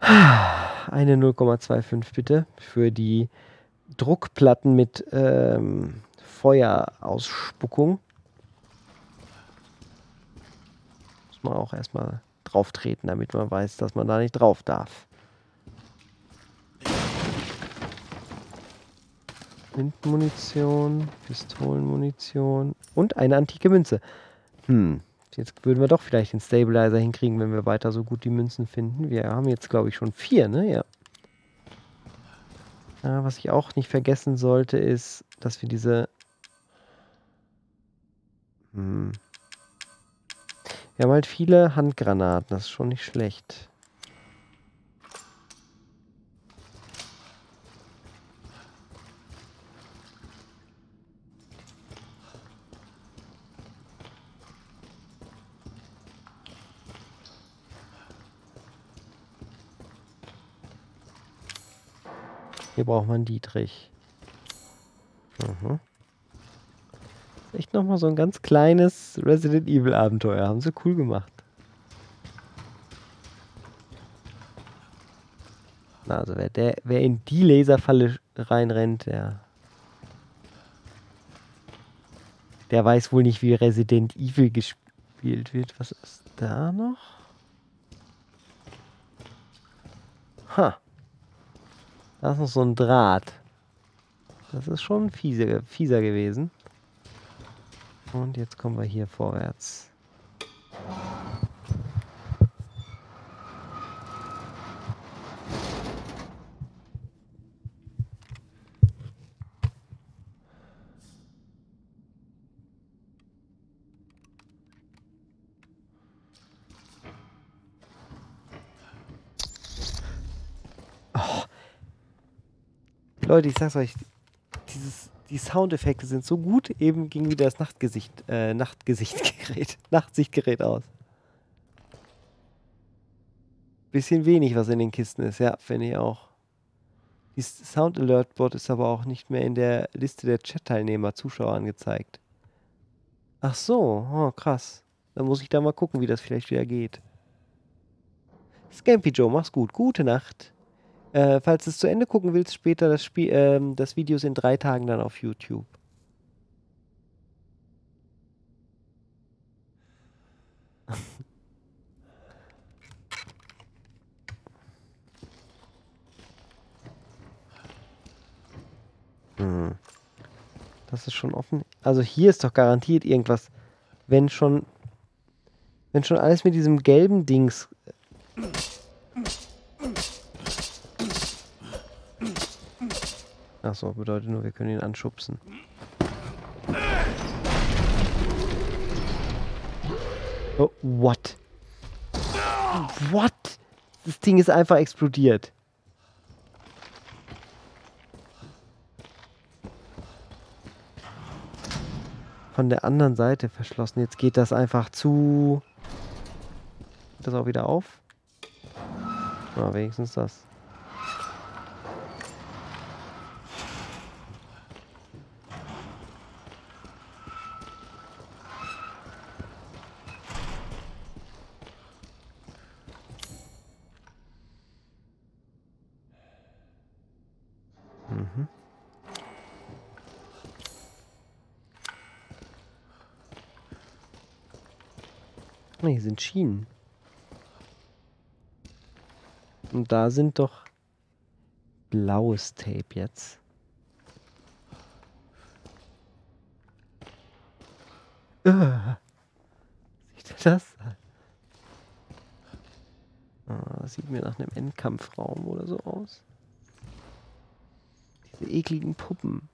Speaker 1: Eine 0,25 bitte für die Druckplatten mit ähm, Feuerausspuckung. Muss man auch erstmal drauf treten, damit man weiß, dass man da nicht drauf darf. Windmunition, Pistolenmunition und eine antike Münze. Hm, jetzt würden wir doch vielleicht den Stabilizer hinkriegen, wenn wir weiter so gut die Münzen finden. Wir haben jetzt, glaube ich, schon vier, ne? Ja. ja. Was ich auch nicht vergessen sollte, ist, dass wir diese... Hm. Wir haben halt viele Handgranaten, das ist schon nicht schlecht. Hier braucht man Dietrich. Mhm. Echt nochmal so ein ganz kleines Resident Evil Abenteuer. Haben sie cool gemacht. Also wer, der, wer in die Laserfalle reinrennt, der, der weiß wohl nicht, wie Resident Evil gespielt wird. Was ist da noch? Ha. Da ist noch so ein Draht. Das ist schon fieser, fieser gewesen. Und jetzt kommen wir hier vorwärts. Oh. Leute, ich sag's euch, die Soundeffekte sind so gut, eben ging wieder das Nachtgesicht, äh, Nachtgesichtgerät, Nachtsichtgerät aus. Bisschen wenig, was in den Kisten ist, ja, finde ich auch. Die Sound Alert Bot ist aber auch nicht mehr in der Liste der Chat-Teilnehmer, Zuschauer angezeigt. Ach so, oh, krass. Dann muss ich da mal gucken, wie das vielleicht wieder geht. Scampy Joe, mach's gut. Gute Nacht. Äh, falls du es zu Ende gucken willst, später das Spiel, ähm, das Video ist in drei Tagen dann auf YouTube. hm. Das ist schon offen. Also hier ist doch garantiert irgendwas, wenn schon, wenn schon alles mit diesem gelben Dings Achso, bedeutet nur, wir können ihn anschubsen. Oh, what? What? Das Ding ist einfach explodiert. Von der anderen Seite verschlossen. Jetzt geht das einfach zu. Das auch wieder auf? Na, wenigstens das. Mhm. Sind Schienen. Und da sind doch blaues Tape jetzt. Ah. Sieht ihr das? Ah, das sieht mir nach einem Endkampfraum oder so aus. Diese ekligen Puppen.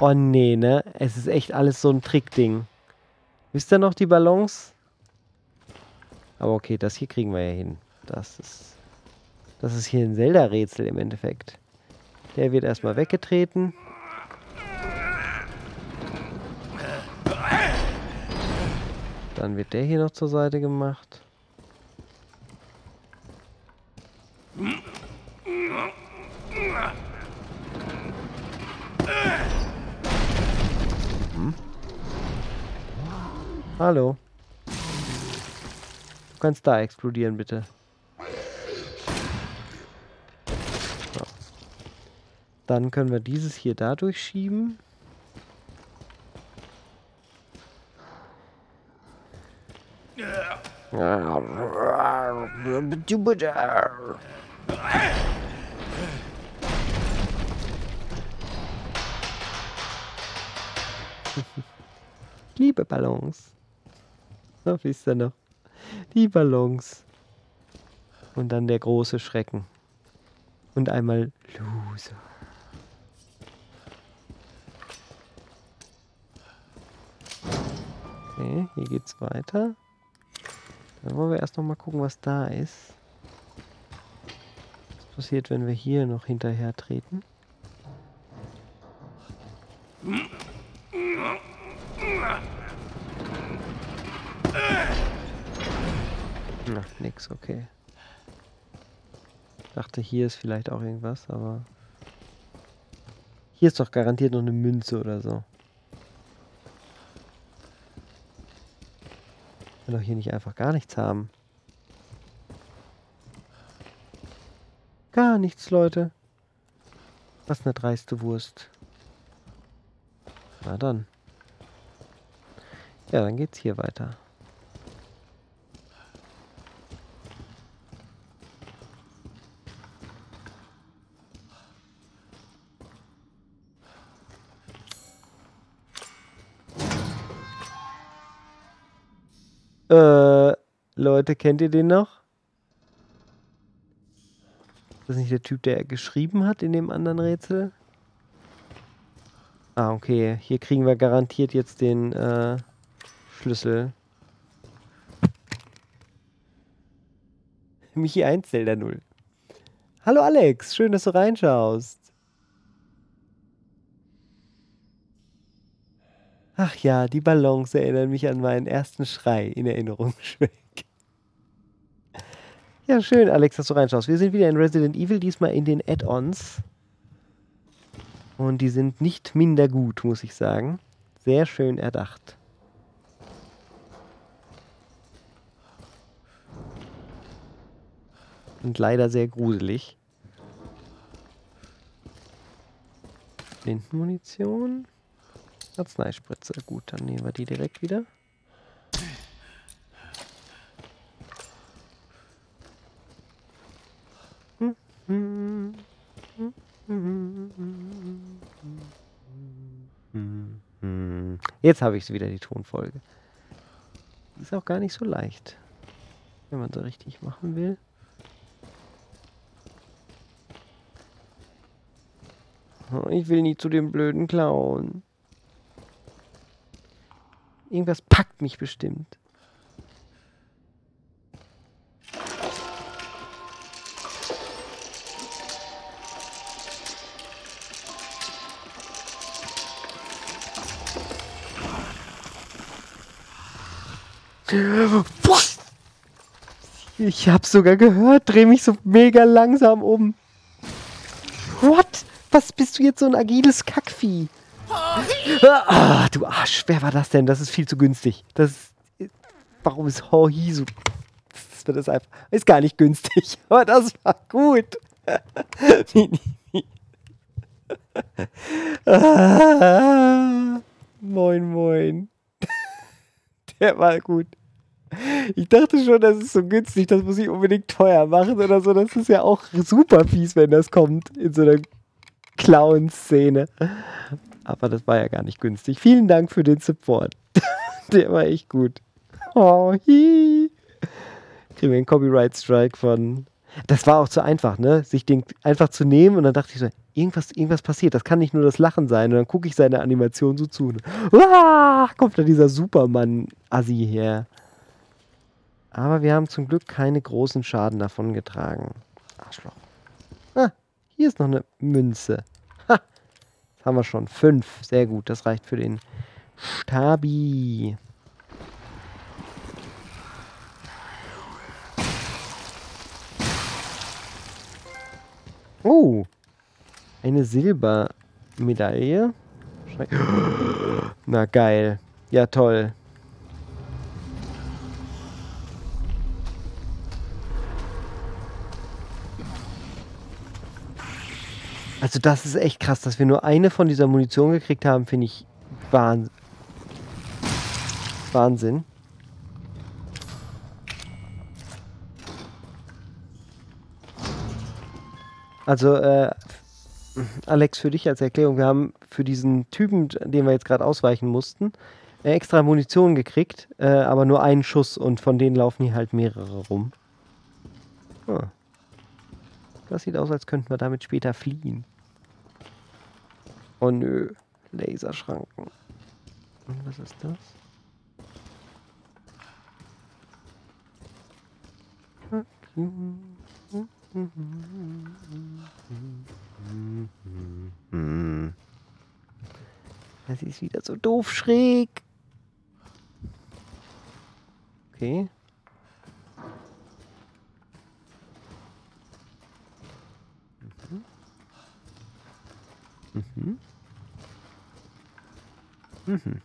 Speaker 1: Oh nee, ne? Es ist echt alles so ein Trickding. Wisst ihr noch die Ballons? Aber okay, das hier kriegen wir ja hin. Das ist. Das ist hier ein Zelda-Rätsel im Endeffekt. Der wird erstmal weggetreten. Dann wird der hier noch zur Seite gemacht. Hm? Hallo. Du kannst da explodieren, bitte. So. Dann können wir dieses hier da durchschieben. Liebe Ballons. So, wisst ihr noch? Die Ballons. Und dann der große Schrecken. Und einmal Loser. Okay, hier geht's weiter. Dann wollen wir erst noch mal gucken, was da ist. Was passiert, wenn wir hier noch hinterher treten? Na, nix, okay. Dachte, hier ist vielleicht auch irgendwas, aber... Hier ist doch garantiert noch eine Münze oder so. Kann doch hier nicht einfach gar nichts haben. Gar nichts, Leute. Was eine dreiste Wurst. Na dann. Ja, dann geht's hier weiter. Äh, Leute, kennt ihr den noch? Ist das nicht der Typ, der geschrieben hat in dem anderen Rätsel? Ah, okay. Hier kriegen wir garantiert jetzt den äh, Schlüssel. Michi 1, Zelda 0. Hallo Alex, schön, dass du reinschaust. Ach ja, die Ballons erinnern mich an meinen ersten Schrei in Erinnerung. Ja, schön, Alex, dass du reinschaust. Wir sind wieder in Resident Evil, diesmal in den Add-ons. Und die sind nicht minder gut, muss ich sagen. Sehr schön erdacht. Und leider sehr gruselig. Blindenmunition. Arzneispritze. Gut, dann nehmen wir die direkt wieder. Jetzt habe ich wieder, die Tonfolge. Ist auch gar nicht so leicht, wenn man so richtig machen will. Ich will nie zu dem blöden Clown. Irgendwas packt mich bestimmt. Ich hab's sogar gehört. Dreh mich so mega langsam um. What? Was bist du jetzt so ein agiles Kackvieh? Ah, du Arsch. Wer war das denn? Das ist viel zu günstig. Das ist, warum ist Hohi so... Das wird das einfach... Ist gar nicht günstig. Aber das war gut. Ah, moin, moin. Der war gut. Ich dachte schon, das ist so günstig, das muss ich unbedingt teuer machen oder so. Das ist ja auch super fies, wenn das kommt in so einer Clown-Szene. Aber das war ja gar nicht günstig. Vielen Dank für den Support. Der war echt gut. Oh, hi. Kriegen wir einen Copyright-Strike von. Das war auch zu einfach, ne? Sich den einfach zu nehmen und dann dachte ich so, irgendwas, irgendwas passiert. Das kann nicht nur das Lachen sein. Und dann gucke ich seine Animation so zu. Und, Uah, kommt da dieser Superman-Assi her. Aber wir haben zum Glück keine großen Schaden davon getragen. Arschloch. Ah, hier ist noch eine Münze. Haben wir schon fünf. Sehr gut, das reicht für den Stabi. Oh, eine Silbermedaille. Na geil. Ja, toll. Also das ist echt krass, dass wir nur eine von dieser Munition gekriegt haben, finde ich Wahnsinn. Wahnsinn. Also, äh, Alex, für dich als Erklärung, wir haben für diesen Typen, den wir jetzt gerade ausweichen mussten, extra Munition gekriegt, äh, aber nur einen Schuss und von denen laufen hier halt mehrere rum. Ah. Das sieht aus, als könnten wir damit später fliehen. Oh nö, Laserschranken. Und was ist das? Das ist wieder so doof schräg. Okay. Mhm. Mhm.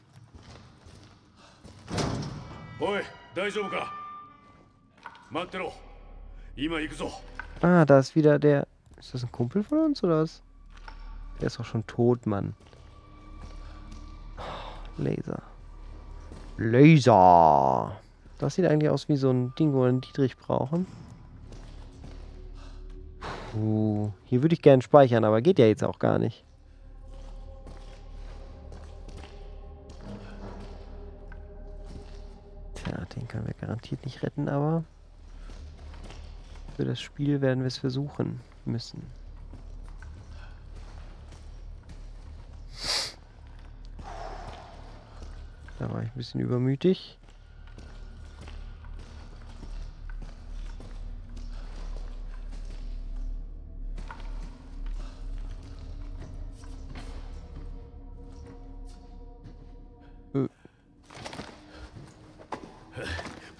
Speaker 1: Ah, da ist wieder der... Ist das ein Kumpel von uns oder was? Der ist doch schon tot, Mann. Laser. Laser. Das sieht eigentlich aus wie so ein Ding, wo wir einen Dietrich brauchen. Puh. Hier würde ich gerne speichern, aber geht ja jetzt auch gar nicht. Tja, den können wir garantiert nicht retten, aber für das Spiel werden wir es versuchen müssen. Da war ich ein bisschen übermütig.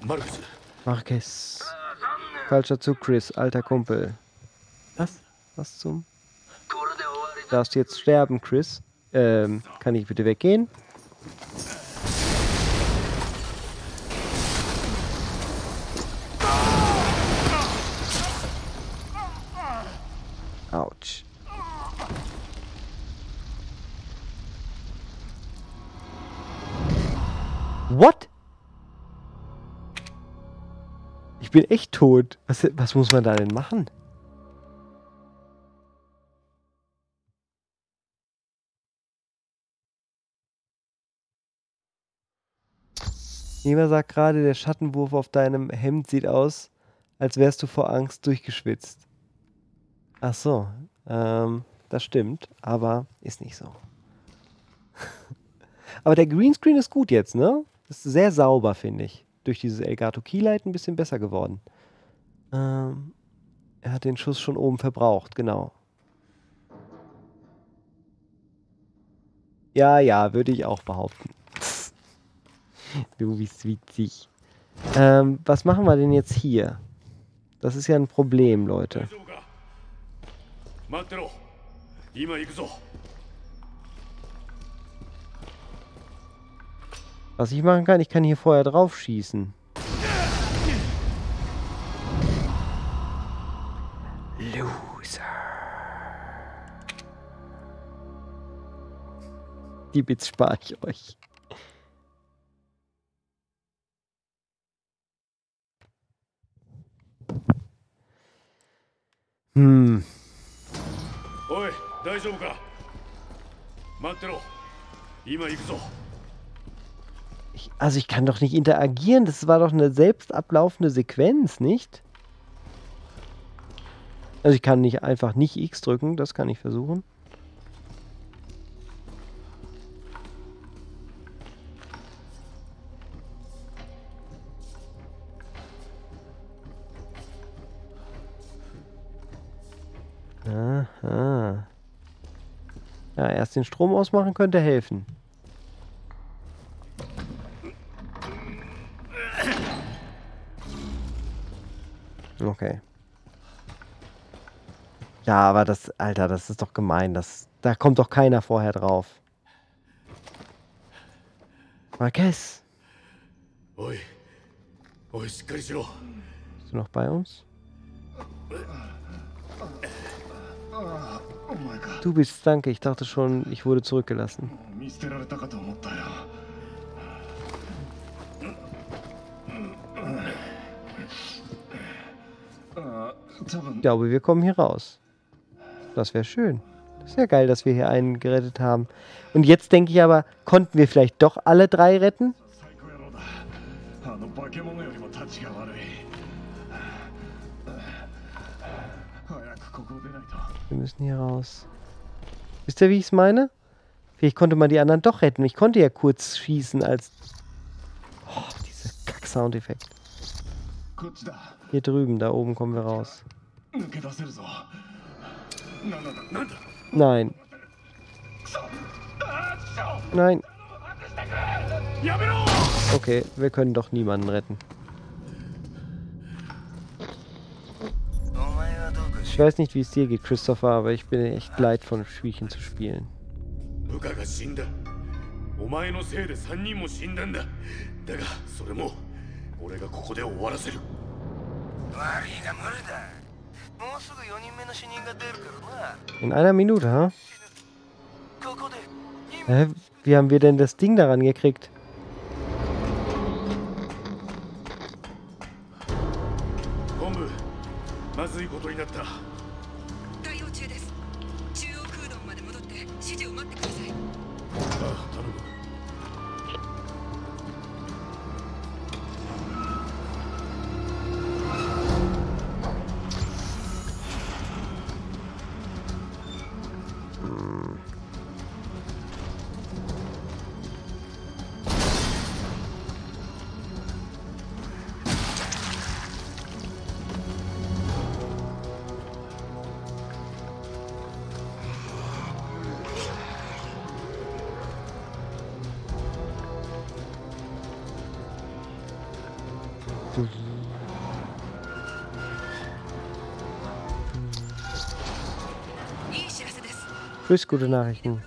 Speaker 3: Marquez.
Speaker 1: Marquez. Falscher Zug, Chris, alter Kumpel. Was? Was zum? Du darfst jetzt sterben, Chris. Ähm, kann ich bitte weggehen? bin echt tot. Was, was muss man da denn machen? Jemand sagt gerade, der Schattenwurf auf deinem Hemd sieht aus, als wärst du vor Angst durchgeschwitzt. Ach so, ähm, das stimmt, aber ist nicht so. aber der Greenscreen ist gut jetzt, ne? Ist sehr sauber, finde ich. Durch dieses Elgato Keylight ein bisschen besser geworden. Ähm, er hat den Schuss schon oben verbraucht, genau. Ja, ja, würde ich auch behaupten. du bist witzig. Ähm, was machen wir denn jetzt hier? Das ist ja ein Problem,
Speaker 3: 大
Speaker 1: Leute. Was ich machen kann, ich kann hier vorher drauf schießen. Loser. Die Bits spare ich euch. Hm.
Speaker 3: おい大丈夫か待ってろ今行くぞ
Speaker 1: ich, also ich kann doch nicht interagieren. Das war doch eine selbst ablaufende Sequenz, nicht? Also ich kann nicht einfach nicht X drücken. Das kann ich versuchen. Aha. Ja, erst den Strom ausmachen könnte helfen. Okay. Ja, aber das, Alter, das ist doch gemein. Das, da kommt doch keiner vorher drauf. Marquez.
Speaker 3: Oi. Oi,
Speaker 1: Bist du noch bei uns? Du bist danke. Ich dachte schon, ich wurde zurückgelassen. Ich glaube, wir kommen hier raus. Das wäre schön. Das ist ja geil, dass wir hier einen gerettet haben. Und jetzt denke ich aber, konnten wir vielleicht doch alle drei retten? Wir müssen hier raus. Wisst ihr, wie ich es meine? Vielleicht konnte man die anderen doch retten. Ich konnte ja kurz schießen als... Oh, dieser Kack-Soundeffekt. Hier drüben, da oben kommen wir raus. Nein. Nein. Okay, wir können doch niemanden retten. Ich weiß nicht, wie es dir geht, Christopher, aber ich bin echt leid, von Schwiechen zu spielen. In einer Minute, ha?
Speaker 6: ここで
Speaker 1: Hä? Wie haben wir denn das Ding daran gekriegt?
Speaker 3: 本部まずいことになった
Speaker 1: Grüß gute Nachrichten.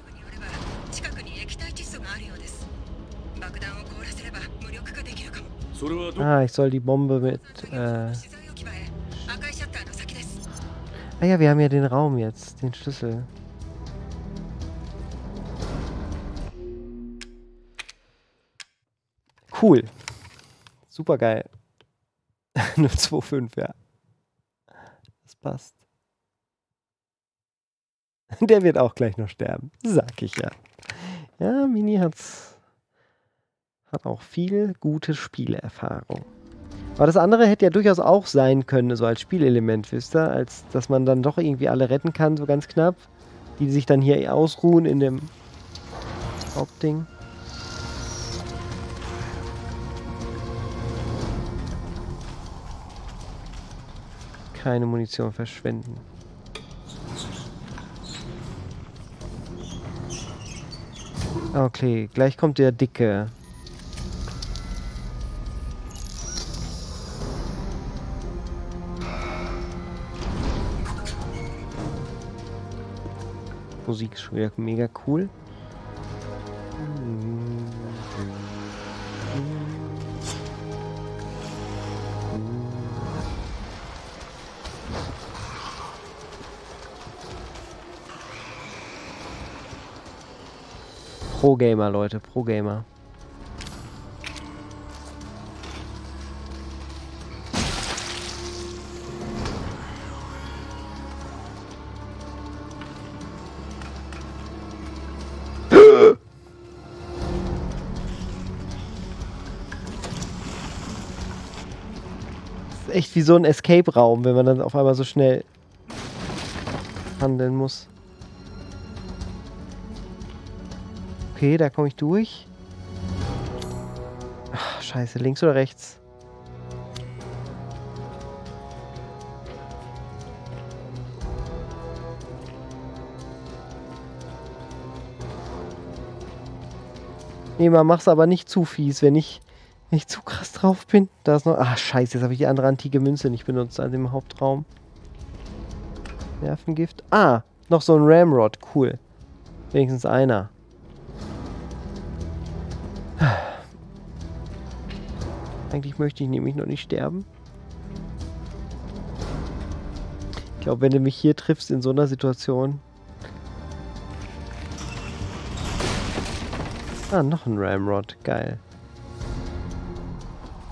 Speaker 1: Ah, ich soll die Bombe mit... Äh ah ja, wir haben ja den Raum jetzt, den Schlüssel. Cool. Super geil. 025, ja. Das passt. Der wird auch gleich noch sterben. Sag ich ja. Ja, Mini hat's, Hat auch viel gute Spielerfahrung. Aber das andere hätte ja durchaus auch sein können, so als Spielelement, wisst ihr? Als dass man dann doch irgendwie alle retten kann, so ganz knapp. Die sich dann hier ausruhen in dem Hauptding. Keine Munition verschwenden. Okay, gleich kommt der Dicke. Musik ist schon wieder mega cool. Pro-Gamer, Leute, Pro-Gamer. Echt wie so ein Escape-Raum, wenn man dann auf einmal so schnell handeln muss. Okay, da komme ich durch. Ach, scheiße, links oder rechts? Nee, man mach's aber nicht zu fies, wenn ich, wenn ich zu krass drauf bin. Da ist noch. Ach, scheiße, jetzt habe ich die andere antike Münze nicht benutzt an dem Hauptraum. Nervengift. Ah, noch so ein Ramrod. Cool. Wenigstens einer. Eigentlich möchte ich nämlich noch nicht sterben. Ich glaube, wenn du mich hier triffst in so einer Situation... Ah, noch ein Ramrod. Geil.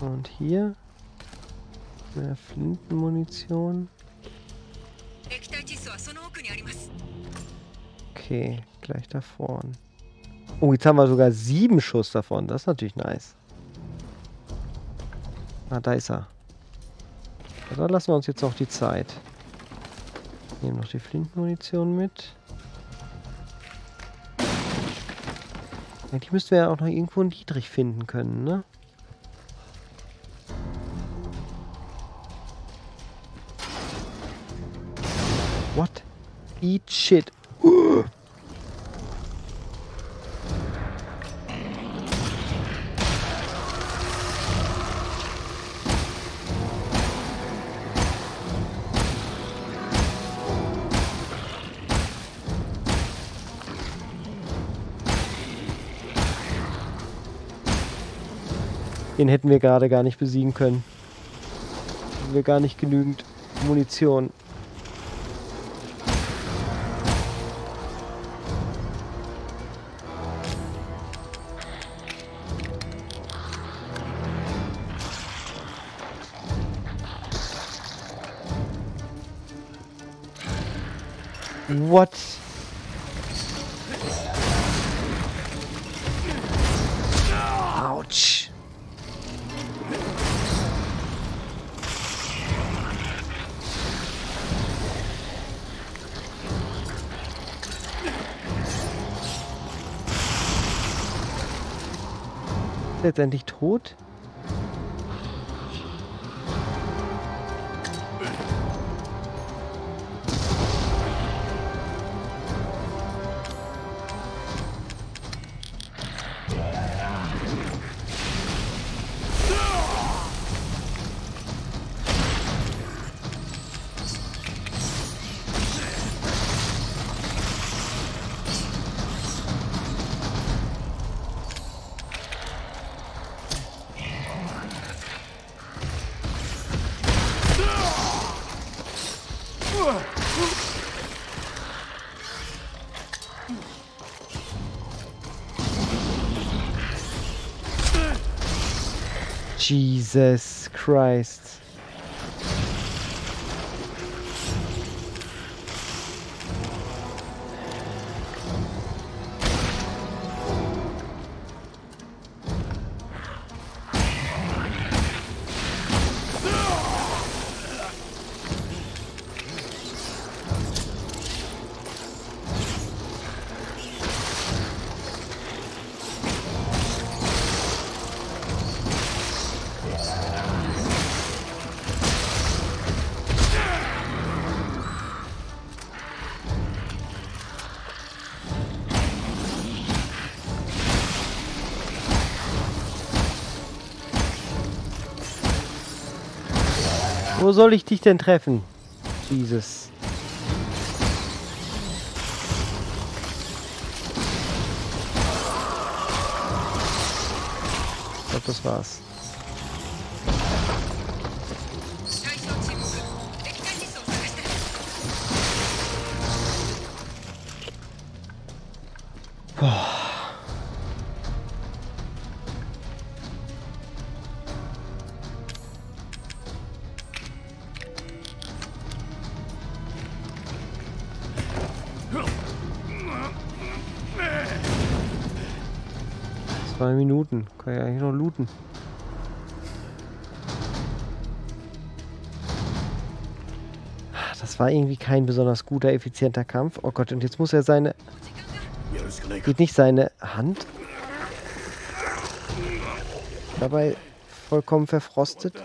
Speaker 1: Und hier... Mehr Flintenmunition. Okay, gleich da vorne. Oh, jetzt haben wir sogar sieben Schuss davon. Das ist natürlich nice. Ah, da ist er. Ja, dann lassen wir uns jetzt auch die Zeit. Nehmen noch die Flintenmunition mit. Eigentlich müssten wir ja auch noch irgendwo einen Dietrich finden können, ne? What? Eat shit. Den hätten wir gerade gar nicht besiegen können. Haben wir gar nicht genügend Munition. Letztendlich tot? Jesus Christ. Soll ich dich denn treffen? Jesus. Ich glaube, das war's. Das war irgendwie kein besonders guter, effizienter Kampf. Oh Gott, und jetzt muss er seine... Geht nicht seine Hand? Dabei vollkommen verfrostet.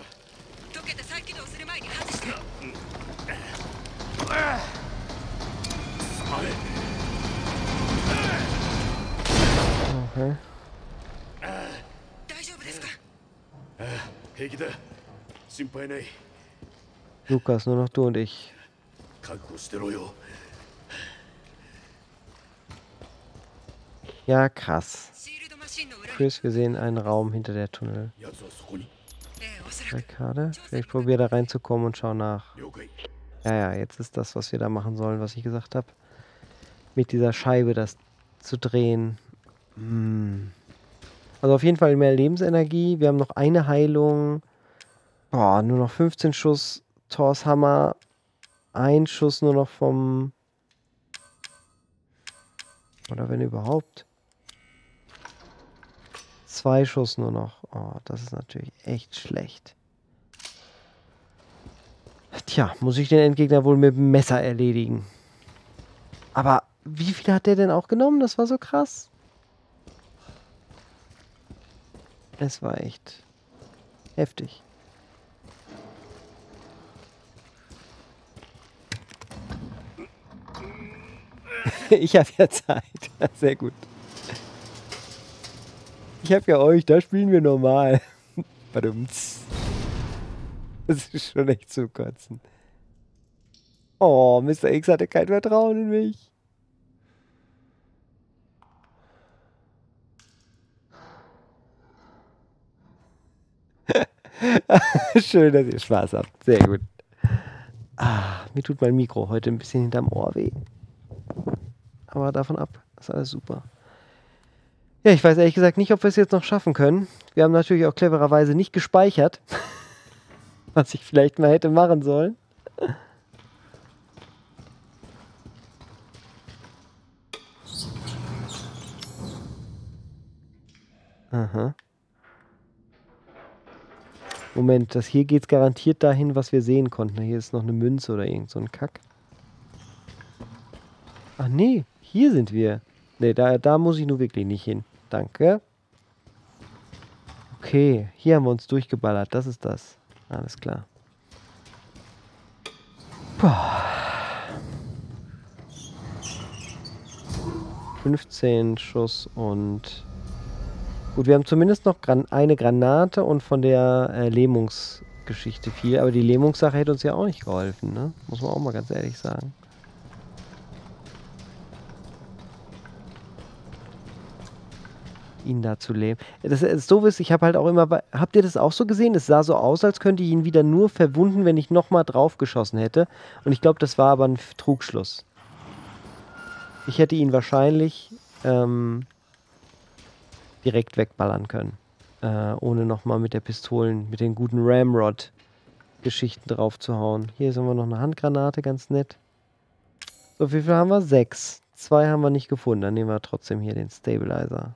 Speaker 1: Okay.
Speaker 3: Äh, äh,
Speaker 1: Lukas, nur noch du und ich.
Speaker 3: 覚悟してろよ
Speaker 1: Ja, krass.
Speaker 4: シールドマシンの裏に
Speaker 1: Chris, wir sehen einen Raum hinter der Tunnel.
Speaker 3: 奴はそこに
Speaker 4: ええおそらく
Speaker 1: Gerade. Vielleicht probier da reinzukommen und schau nach.
Speaker 3: 了解
Speaker 1: Ja, ja, jetzt ist das, was wir da machen sollen, was ich gesagt habe. Mit dieser Scheibe das zu drehen. Hm. Also auf jeden Fall mehr Lebensenergie. Wir haben noch eine Heilung. Boah, nur noch 15 Schuss Thors Hammer. Ein Schuss nur noch vom... Oder wenn überhaupt. Zwei Schuss nur noch. Oh, das ist natürlich echt schlecht. Tja, muss ich den Endgegner wohl mit dem Messer erledigen. Aber wie viel hat der denn auch genommen? Das war so krass. Es war echt heftig. ich habe ja Zeit. Sehr gut. Ich habe ja euch, da spielen wir normal. Badumts. Das ist schon echt zu kotzen. Oh, Mr. X hatte kein Vertrauen in mich. Schön, dass ihr Spaß habt. Sehr gut. Ah, mir tut mein Mikro heute ein bisschen hinterm Ohr weh. Aber davon ab, ist alles super. Ja, ich weiß ehrlich gesagt nicht, ob wir es jetzt noch schaffen können. Wir haben natürlich auch clevererweise nicht gespeichert, was ich vielleicht mal hätte machen sollen. Aha. Moment, das hier geht's garantiert dahin, was wir sehen konnten. Hier ist noch eine Münze oder irgend so ein Kack. Ach nee, hier sind wir. Nee, da, da muss ich nur wirklich nicht hin. Danke. Okay, hier haben wir uns durchgeballert. Das ist das. Alles klar. Puh. 15 Schuss und... Gut, wir haben zumindest noch eine Granate und von der äh, Lähmungsgeschichte viel. Aber die Lähmungssache hätte uns ja auch nicht geholfen, ne? Muss man auch mal ganz ehrlich sagen. Ihn da zu lähmen. Das ist so ist, ich habe halt auch immer, habt ihr das auch so gesehen? Es sah so aus, als könnte ich ihn wieder nur verwunden, wenn ich nochmal drauf geschossen hätte. Und ich glaube, das war aber ein Trugschluss. Ich hätte ihn wahrscheinlich ähm, direkt wegballern können. Äh, ohne nochmal mit der Pistolen, mit den guten Ramrod-Geschichten drauf zu hauen. Hier ist immer noch eine Handgranate, ganz nett. So, wie viel haben wir? Sechs. Zwei haben wir nicht gefunden. Dann nehmen wir trotzdem hier den Stabilizer.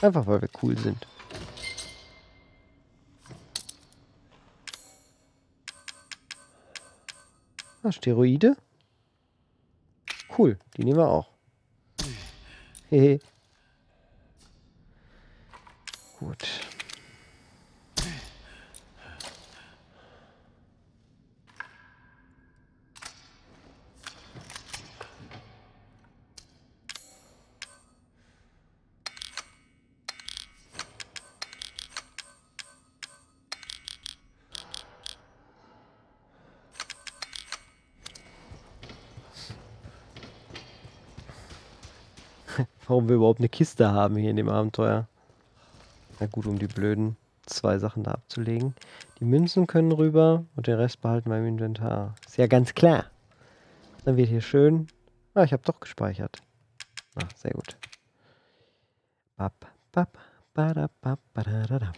Speaker 1: Einfach weil wir cool sind. Ah, Steroide? Cool, die nehmen wir auch. Hehe. Gut. Warum wir überhaupt eine Kiste haben hier in dem Abenteuer. Na gut, um die blöden zwei Sachen da abzulegen. Die Münzen können rüber und den Rest behalten wir im Inventar. Ist ja ganz klar. Dann wird hier schön... Ah, ich habe doch gespeichert. Ah, sehr gut. Bap, bap, badab, bap, badadadab.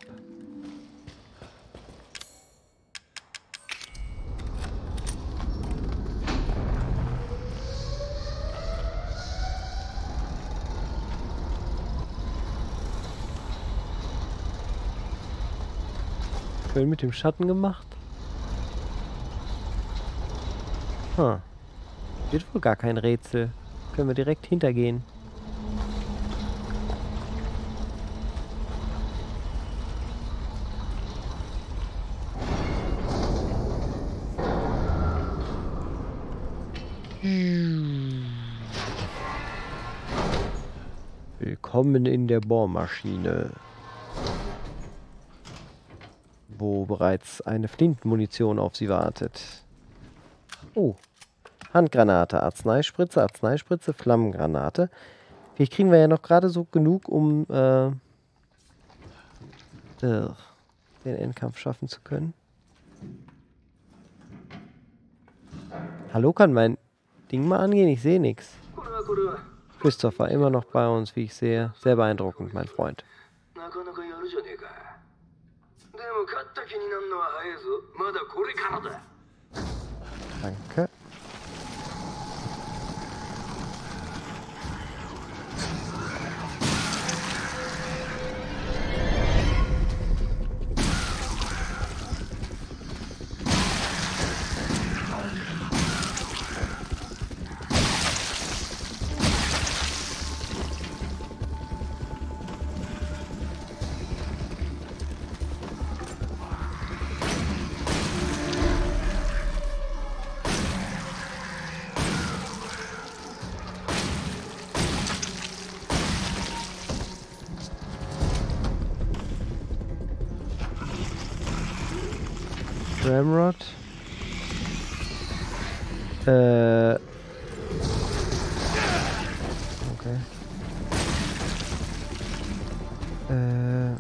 Speaker 1: Schön mit dem Schatten gemacht. Hm. Wird wohl gar kein Rätsel. Können wir direkt hintergehen. Willkommen in der Bohrmaschine wo bereits eine Flintenmunition auf sie wartet. Oh, Handgranate, Arzneispritze, Arzneispritze, Flammengranate. Vielleicht kriegen wir ja noch gerade so genug, um äh, äh, den Endkampf schaffen zu können. Hallo, kann mein Ding mal angehen? Ich sehe nichts. Christopher, immer noch bei uns, wie ich sehe. Sehr beeindruckend, mein Freund.
Speaker 6: も勝った気になるのは早いぞまだこれからだ
Speaker 1: Danke. Ramrod. Äh. Okay. Äh.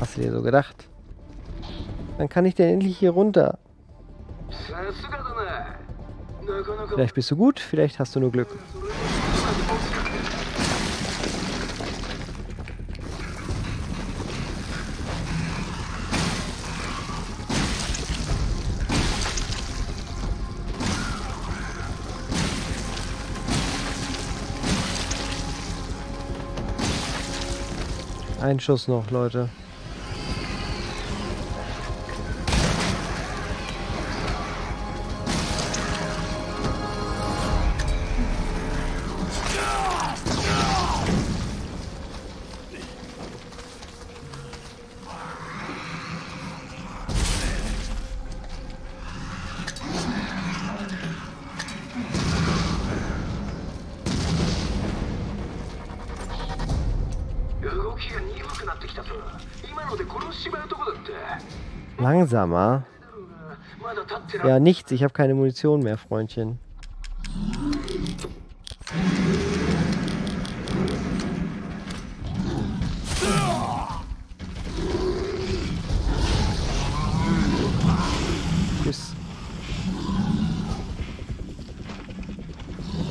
Speaker 1: Hast du dir so gedacht? Dann kann ich denn endlich hier runter. Vielleicht bist du gut, vielleicht hast du nur Glück. Ein Schuss noch, Leute. Langsamer. Ja, nichts. Ich habe keine Munition mehr, Freundchen. Tschüss.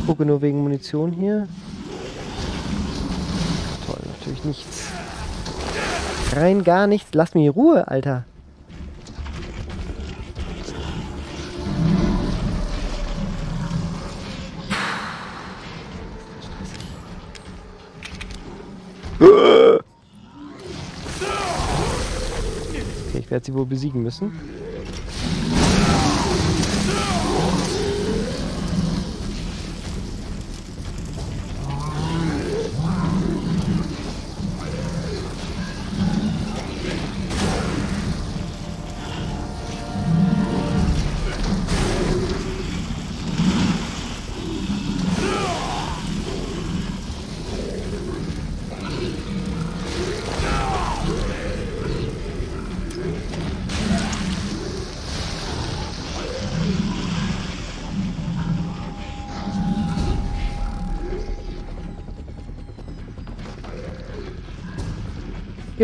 Speaker 1: Gucke nur wegen Munition hier. Toll, natürlich nichts. Rein gar nichts. Lass in Ruhe, Alter. Sie wohl besiegen müssen.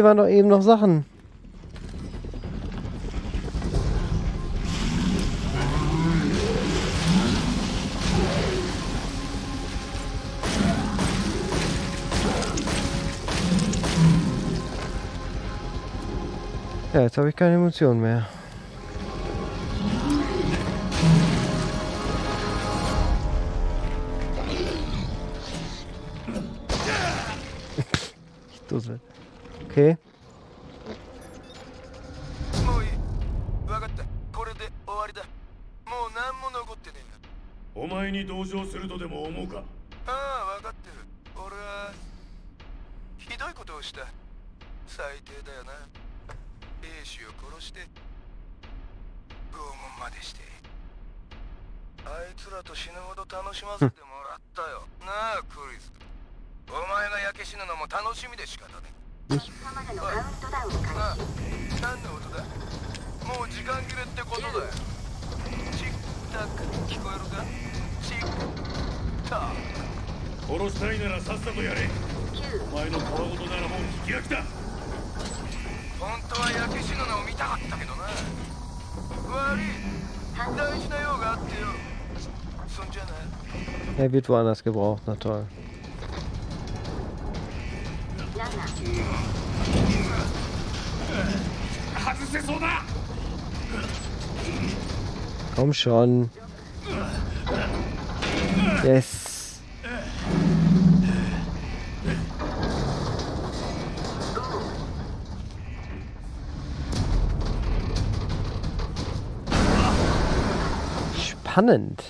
Speaker 1: Hier waren doch eben noch Sachen. Ja, jetzt habe ich keine Emotionen mehr. Wird woanders gebraucht, na toll. Komm schon. Yes. Spannend.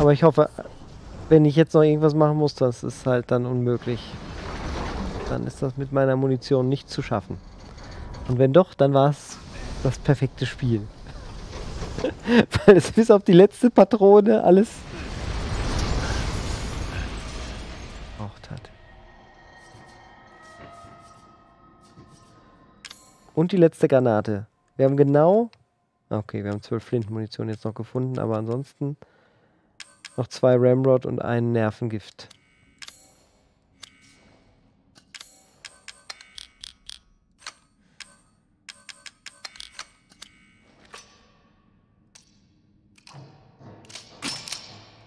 Speaker 1: Aber ich hoffe, wenn ich jetzt noch irgendwas machen muss, das ist halt dann unmöglich. Dann ist das mit meiner Munition nicht zu schaffen. Und wenn doch, dann war es das perfekte Spiel. Weil es bis auf die letzte Patrone alles braucht hat. Und die letzte Granate. Wir haben genau... Okay, wir haben zwölf Flintenmunition jetzt noch gefunden, aber ansonsten noch zwei Ramrod und ein Nervengift.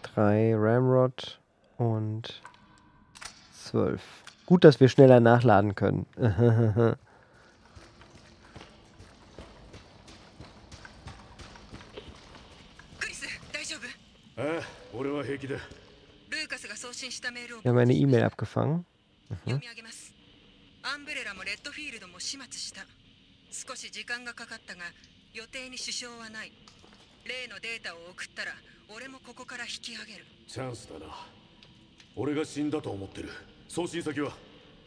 Speaker 1: Drei Ramrod und zwölf. Gut, dass wir schneller nachladen können. Wir haben eine E-Mail abgefangen.
Speaker 4: 読み上げます。アンブレラもレッドフィールドも始末した。少し時間がかかったが予定に支障はない。例のデータを送ったら俺もここから引き上げる。
Speaker 3: チャンスだな。俺が死んだと思ってる。送信先は？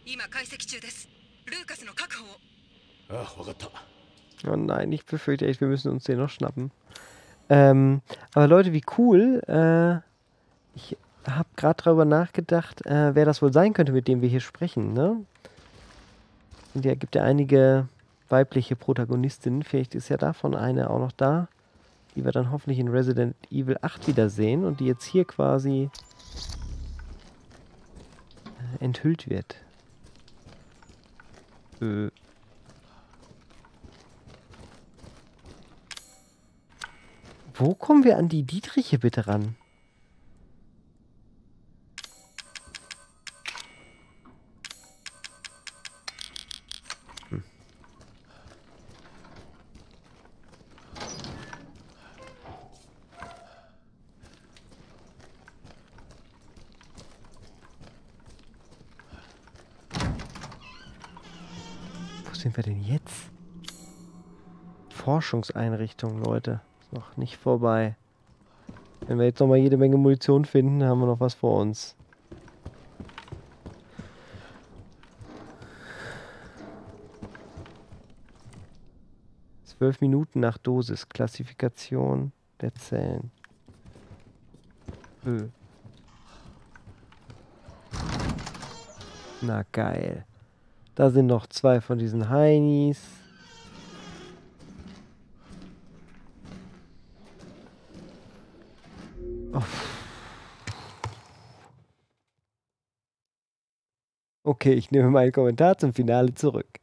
Speaker 4: 今解析中です。ルーカスの確保を。
Speaker 3: ああ分かった。
Speaker 1: Oh nein, ich befürchte echt, wir müssen uns den noch schnappen. Ähm, aber Leute, wie cool. Äh, ich habe gerade darüber nachgedacht, äh, wer das wohl sein könnte, mit dem wir hier sprechen. Ne? Und ja, gibt ja einige weibliche Protagonistinnen. Vielleicht ist ja davon eine auch noch da, die wir dann hoffentlich in Resident Evil 8 wiedersehen und die jetzt hier quasi äh, enthüllt wird. Äh. Wo kommen wir an die Dietriche bitte ran? Hm. Wo sind wir denn jetzt? Forschungseinrichtung, Leute. Noch nicht vorbei. Wenn wir jetzt noch mal jede Menge Munition finden, haben wir noch was vor uns. Zwölf Minuten nach Dosis. Klassifikation der Zellen. Ö. Na geil. Da sind noch zwei von diesen Heinis. Okay, ich nehme meinen Kommentar zum Finale zurück.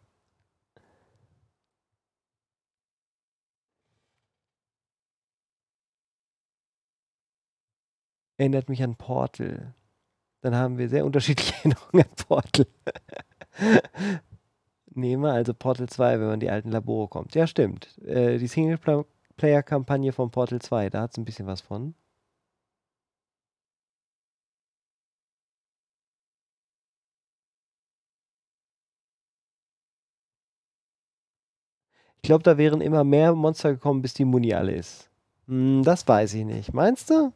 Speaker 1: Erinnert mich an Portal. Dann haben wir sehr unterschiedliche Erinnerungen an Portal. Nehme also Portal 2, wenn man in die alten Labore kommt. Ja, stimmt. Äh, die Singleplayer-Kampagne von Portal 2, da hat es ein bisschen was von. Ich glaube, da wären immer mehr Monster gekommen, bis die Muni alle ist. Hm, das weiß ich nicht. Meinst du?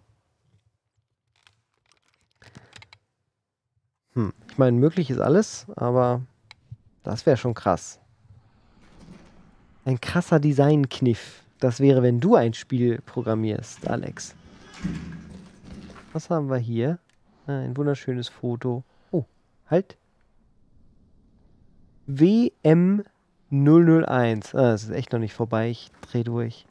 Speaker 1: Hm. Ich meine, möglich ist alles, aber das wäre schon krass. Ein krasser Design-Kniff. Das wäre, wenn du ein Spiel programmierst, Alex. Was haben wir hier? Ein wunderschönes Foto. Oh, halt. WM 001. Ah, das ist echt noch nicht vorbei. Ich dreh durch.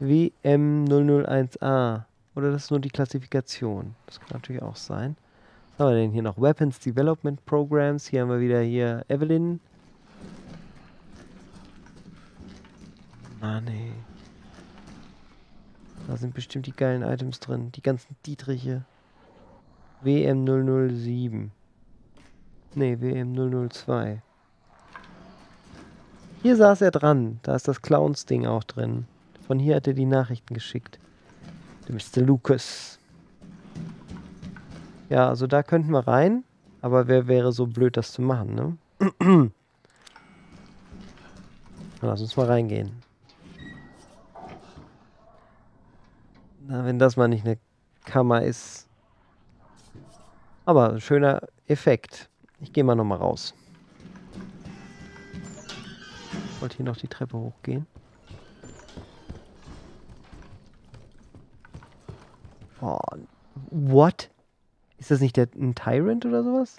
Speaker 1: WM 001A. Oder das ist nur die Klassifikation. Das kann natürlich auch sein. Was haben wir denn hier noch? Weapons Development Programs. Hier haben wir wieder hier Evelyn. Mann, ey. Da sind bestimmt die geilen Items drin. Die ganzen Dietriche. WM007. Ne, WM002. Hier saß er dran. Da ist das Clowns-Ding auch drin. Von hier hat er die Nachrichten geschickt. Der Mr. Lucas. Ja, also da könnten wir rein. Aber wer wäre so blöd, das zu machen, ne? Lass uns mal reingehen. Na, wenn das mal nicht eine Kammer ist. Aber schöner Effekt. Ich gehe mal nochmal raus. Wollte hier noch die Treppe hochgehen. Oh, what? Ist das nicht der, ein Tyrant oder sowas?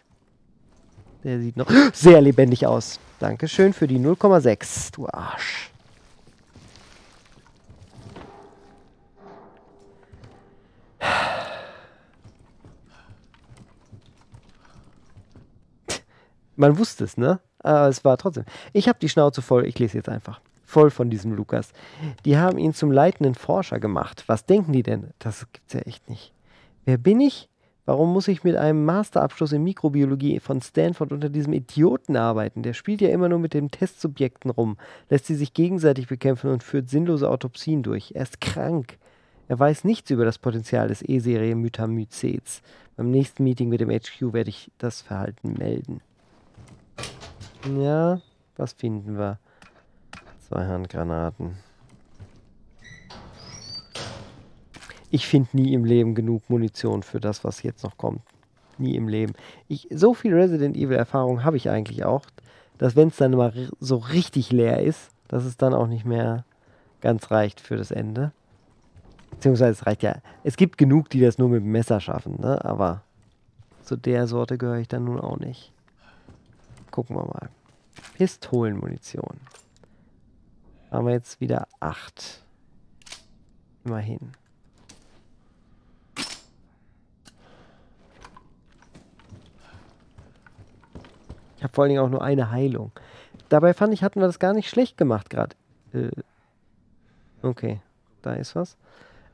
Speaker 1: Der sieht noch sehr lebendig aus. Dankeschön für die 0,6, du Arsch. Man wusste es, ne? Aber es war trotzdem. Ich habe die Schnauze voll, ich lese jetzt einfach. Voll von diesem Lukas. Die haben ihn zum leitenden Forscher gemacht. Was denken die denn? Das gibt's ja echt nicht. Wer bin ich? Warum muss ich mit einem Masterabschluss in Mikrobiologie von Stanford unter diesem Idioten arbeiten? Der spielt ja immer nur mit den Testsubjekten rum, lässt sie sich gegenseitig bekämpfen und führt sinnlose Autopsien durch. Er ist krank. Er weiß nichts über das Potenzial des E-Serie Mytamycets. Beim nächsten Meeting mit dem HQ werde ich das Verhalten melden. Ja, was finden wir? Zwei Handgranaten. Ich finde nie im Leben genug Munition für das, was jetzt noch kommt. Nie im Leben. Ich, so viel Resident Evil Erfahrung habe ich eigentlich auch, dass wenn es dann mal so richtig leer ist, dass es dann auch nicht mehr ganz reicht für das Ende. Beziehungsweise es reicht ja. Es gibt genug, die das nur mit dem Messer schaffen, ne? Aber zu der Sorte gehöre ich dann nun auch nicht. Gucken wir mal. Pistolenmunition. Haben wir jetzt wieder acht. Immerhin. Ich habe vor allen Dingen auch nur eine Heilung. Dabei fand ich, hatten wir das gar nicht schlecht gemacht gerade. Äh, okay, da ist was.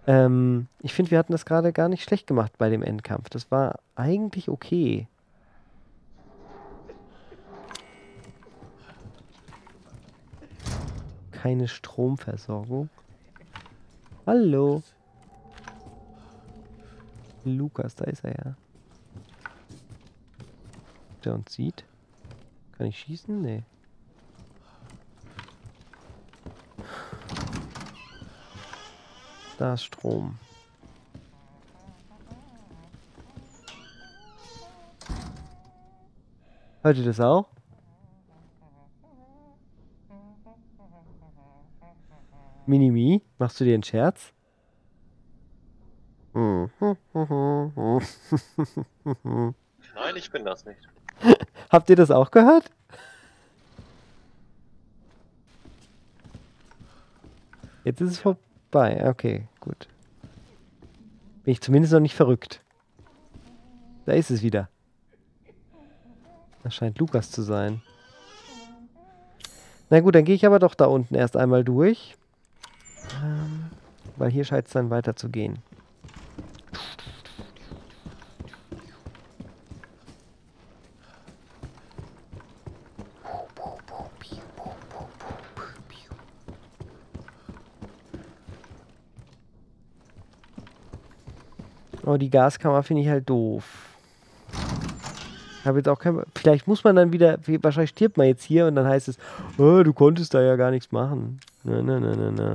Speaker 1: Ähm, ich finde, wir hatten das gerade gar nicht schlecht gemacht bei dem Endkampf. Das war eigentlich okay. Keine Stromversorgung. Hallo. Lukas, da ist er ja. Der uns sieht. Kann ich schießen? Nee. Da ist Strom. Hört ihr das auch? Minimi, machst du dir einen Scherz?
Speaker 2: Nein, ich bin das nicht.
Speaker 1: Habt ihr das auch gehört? Jetzt ist es vorbei. Okay, gut. Bin ich zumindest noch nicht verrückt. Da ist es wieder. Das scheint Lukas zu sein. Na gut, dann gehe ich aber doch da unten erst einmal durch. Weil hier scheint es dann weiter zu gehen. Oh, die Gaskammer finde ich halt doof. Habe jetzt auch kein. Vielleicht muss man dann wieder. Wahrscheinlich stirbt man jetzt hier und dann heißt es, oh, du konntest da ja gar nichts machen. Na, na, na, na, na.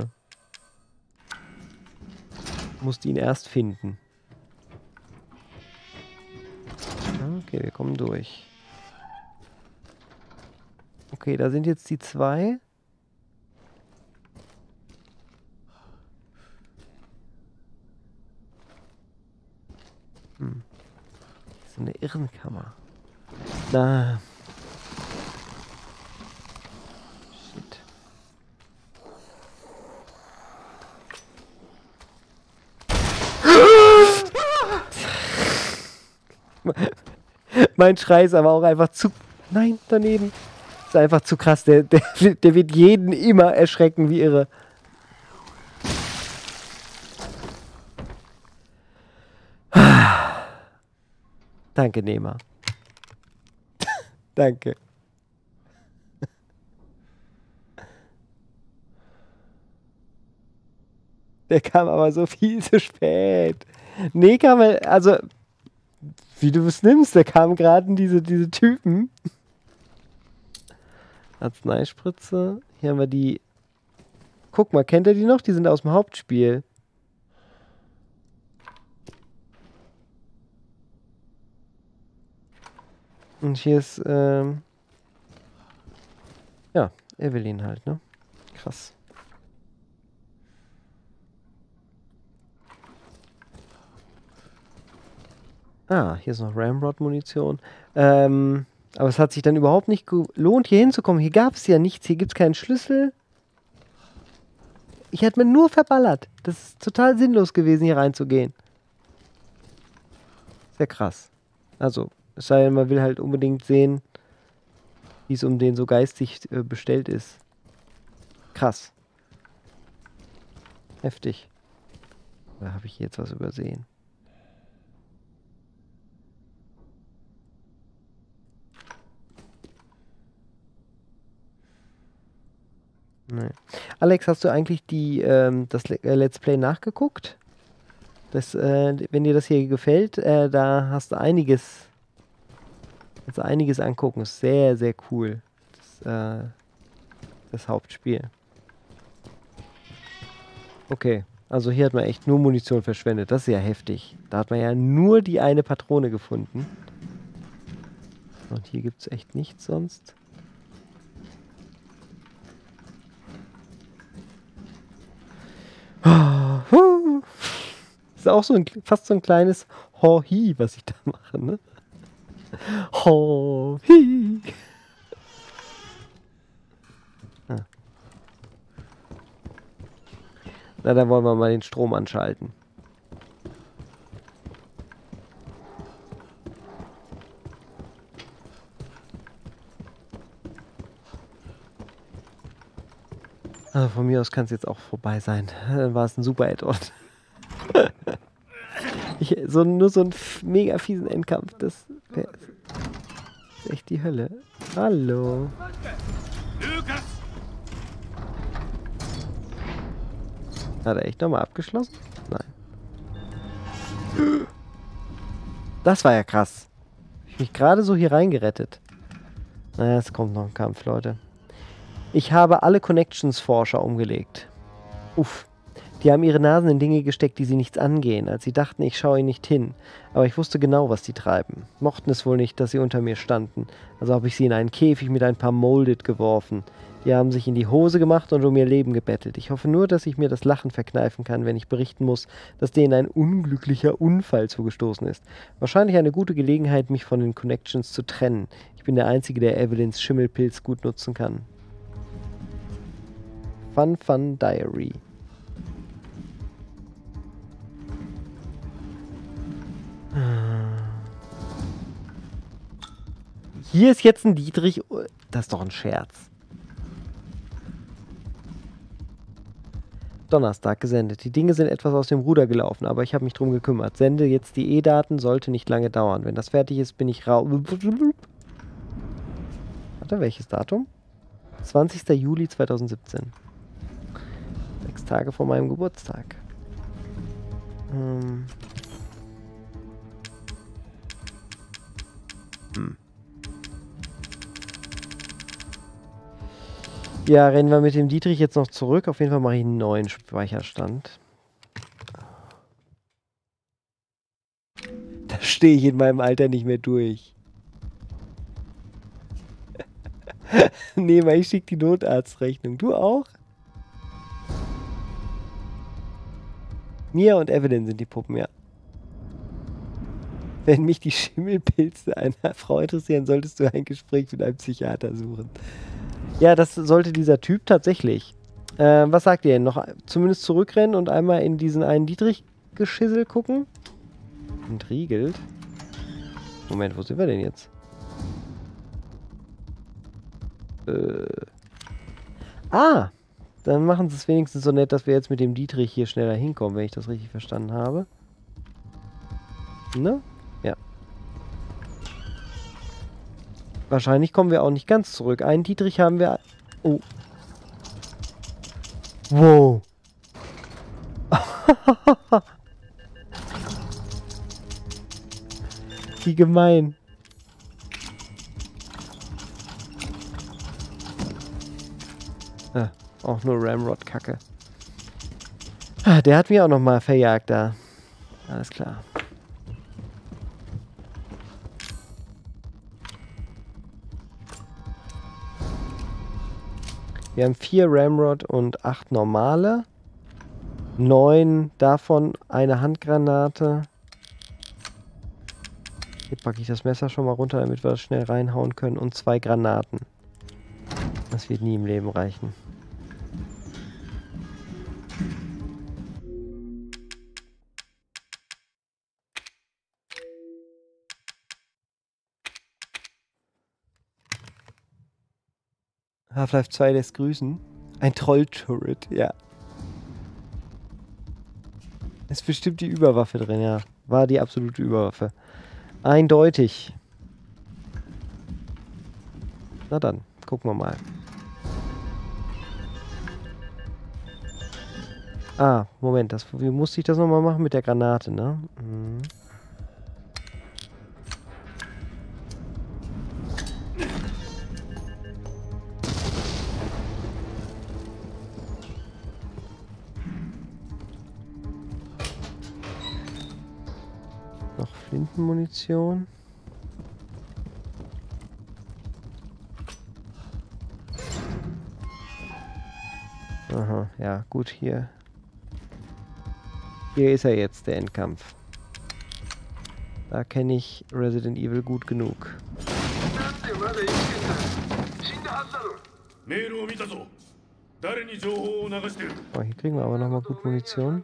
Speaker 1: Musst ihn erst finden. Okay, wir kommen durch. Okay, da sind jetzt die zwei. Hm. So eine Irrenkammer. Na. Shit. Mein Schrei ist aber auch einfach zu. Nein, daneben. Ist einfach zu krass. Der, der, der wird jeden immer erschrecken wie irre. Danke, Nehmer. Danke. Der kam aber so viel zu spät. Nee, kam er, also, wie du es nimmst, der kam gerade diese, diese Typen. Arzneispritze. Hier haben wir die. Guck mal, kennt ihr die noch? Die sind aus dem Hauptspiel. Und hier ist, ähm, ja, Evelyn halt, ne? Krass. Ah, hier ist noch Ramrod-Munition. Ähm, aber es hat sich dann überhaupt nicht gelohnt, hier hinzukommen. Hier gab es ja nichts. Hier gibt es keinen Schlüssel. Ich hätte mir nur verballert. Das ist total sinnlos gewesen, hier reinzugehen. Sehr krass. Also, es sei denn, man will halt unbedingt sehen, wie es um den so geistig äh, bestellt ist. Krass. Heftig. Oder habe ich jetzt was übersehen? Nee. Alex, hast du eigentlich die, ähm, das äh, Let's Play nachgeguckt? Das, äh, wenn dir das hier gefällt, äh, da hast du einiges Kannst einiges angucken. Ist sehr, sehr cool. Das, äh, das Hauptspiel. Okay. Also hier hat man echt nur Munition verschwendet. Das ist ja heftig. Da hat man ja nur die eine Patrone gefunden. Und hier gibt es echt nichts sonst. Ist auch so ein, fast so ein kleines Ho-Hi, was ich da mache, ne? Hobby. Ah. Na, dann wollen wir mal den Strom anschalten. Also von mir aus kann es jetzt auch vorbei sein. Dann war es ein super Add-on. So, nur so ein mega fiesen Endkampf, das ist echt die Hölle. Hallo. Hat er echt nochmal abgeschlossen? Nein. Das war ja krass. Ich mich gerade so hier reingerettet. Naja, es kommt noch ein Kampf, Leute. Ich habe alle Connections-Forscher umgelegt. Uff. Die haben ihre Nasen in Dinge gesteckt, die sie nichts angehen, als sie dachten, ich schaue ihnen nicht hin. Aber ich wusste genau, was die treiben. Mochten es wohl nicht, dass sie unter mir standen. Also habe ich sie in einen Käfig mit ein paar Molded geworfen. Die haben sich in die Hose gemacht und um ihr Leben gebettelt. Ich hoffe nur, dass ich mir das Lachen verkneifen kann, wenn ich berichten muss, dass denen ein unglücklicher Unfall zugestoßen ist. Wahrscheinlich eine gute Gelegenheit, mich von den Connections zu trennen. Ich bin der Einzige, der Evelyns Schimmelpilz gut nutzen kann. Fun Fun Diary Hier ist jetzt ein Dietrich. Das ist doch ein Scherz. Donnerstag gesendet. Die Dinge sind etwas aus dem Ruder gelaufen, aber ich habe mich drum gekümmert. Sende jetzt die E-Daten, sollte nicht lange dauern. Wenn das fertig ist, bin ich rau. Warte, welches Datum? 20. Juli 2017. Tage vor meinem Geburtstag. Ähm. Hm. Ja, rennen wir mit dem Dietrich jetzt noch zurück. Auf jeden Fall mache ich einen neuen Speicherstand. Da stehe ich in meinem Alter nicht mehr durch. nee, weil ich schicke die Notarztrechnung. Du auch? Mia und Evelyn sind die Puppen, ja. Wenn mich die Schimmelpilze einer Frau interessieren, solltest du ein Gespräch mit einem Psychiater suchen. Ja, das sollte dieser Typ tatsächlich. Äh, was sagt ihr denn? Noch zumindest zurückrennen und einmal in diesen einen Dietrich-Geschissel gucken? Entriegelt? Moment, wo sind wir denn jetzt? Äh. Ah! Dann machen sie es wenigstens so nett, dass wir jetzt mit dem Dietrich hier schneller hinkommen, wenn ich das richtig verstanden habe. Ne? Ja. Wahrscheinlich kommen wir auch nicht ganz zurück. Einen Dietrich haben wir... Oh. Wow. Wie gemein. Auch nur Ramrod-Kacke. Ah, der hat mich auch noch mal verjagt da. Alles klar. Wir haben vier Ramrod und acht normale. Neun davon eine Handgranate. Hier packe ich das Messer schon mal runter, damit wir das schnell reinhauen können. Und zwei Granaten. Das wird nie im Leben reichen. Half-Life 2 lässt grüßen. Ein Troll-Turret, ja. Ist bestimmt die Überwaffe drin, ja. War die absolute Überwaffe. Eindeutig. Na dann, gucken wir mal. Ah, Moment, das, wie musste ich das nochmal machen mit der Granate, ne? Mhm. Munition. Aha, ja, gut, hier. Hier ist er jetzt, der Endkampf. Da kenne ich Resident Evil gut genug. Oh, hier kriegen wir aber nochmal gut Munition.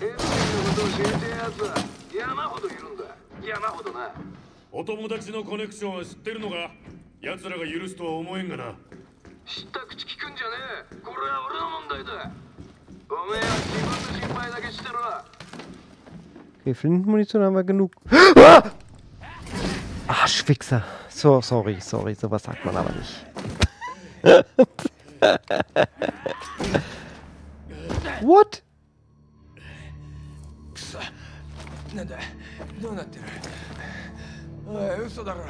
Speaker 6: 関係ねえんだよエブリンのことを知りてえやつは山ほどいるんだ山ほどな
Speaker 3: お友達のコネクションは知ってるのか奴らが許すとは思えんがな
Speaker 6: 知った口聞くんじゃねえこれは俺の問題だおめえは自分の心配だけしてろ
Speaker 1: Okay, Flintenmunition haben wir genug. Ah! Ah, Schwichser. So, sorry, sorry, sowas sagt man aber nicht. What?
Speaker 6: なんだどうなってるおい嘘だろ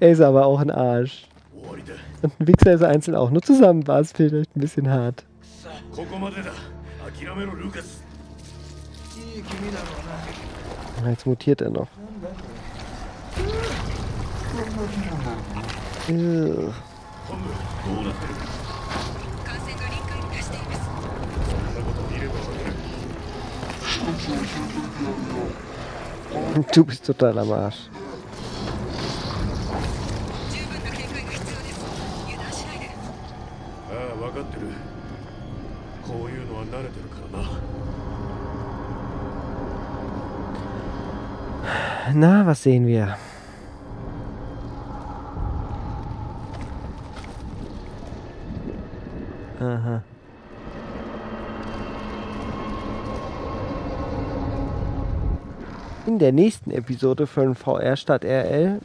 Speaker 1: Er ist aber auch ein Arsch.
Speaker 3: 終わりだ
Speaker 1: Und ein Wichser ist er einzeln auch. Nur zusammen war es vielleicht ein bisschen hart.
Speaker 3: ここまでだ諦めろルーカス
Speaker 6: いい君だろうな
Speaker 1: Ah, Jetzt mutiert er noch. Ugh. Du bist total am Arsch. Na, was sehen wir? Aha. In der nächsten Episode von VR statt RL.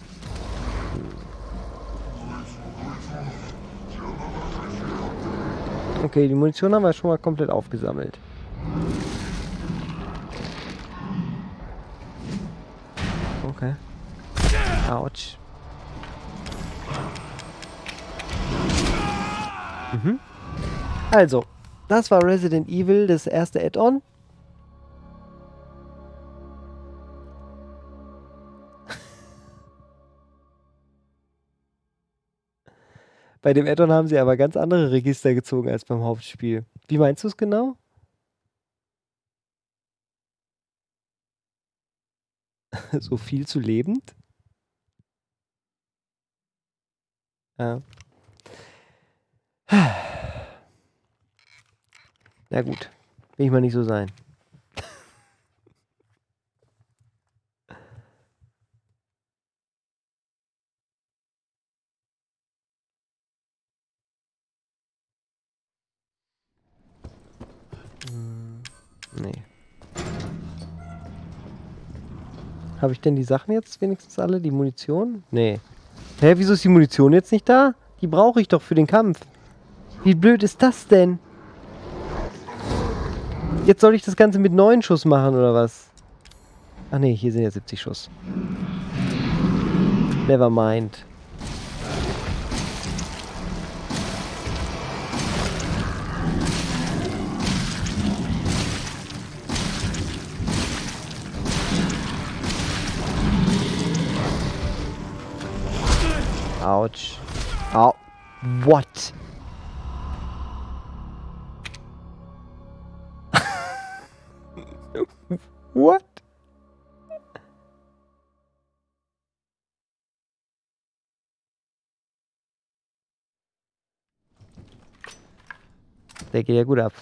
Speaker 1: Okay, die Munition haben wir schon mal komplett aufgesammelt. Okay. Autsch. Mhm. Also, das war Resident Evil, das erste Add-on. Bei dem Addon haben sie aber ganz andere Register gezogen als beim Hauptspiel. Wie meinst du es genau? so viel zu lebend? Ja. Na gut, will ich mal nicht so sein. Nee. Habe ich denn die Sachen jetzt wenigstens alle? Die Munition? Nee. Hä, wieso ist die Munition jetzt nicht da? Die brauche ich doch für den Kampf. Wie blöd ist das denn? Jetzt soll ich das Ganze mit 9 Schuss machen, oder was? Ach nee, hier sind ja 70 Schuss. Never mind. Ouch. Oh, What? What? Der geht gut ab.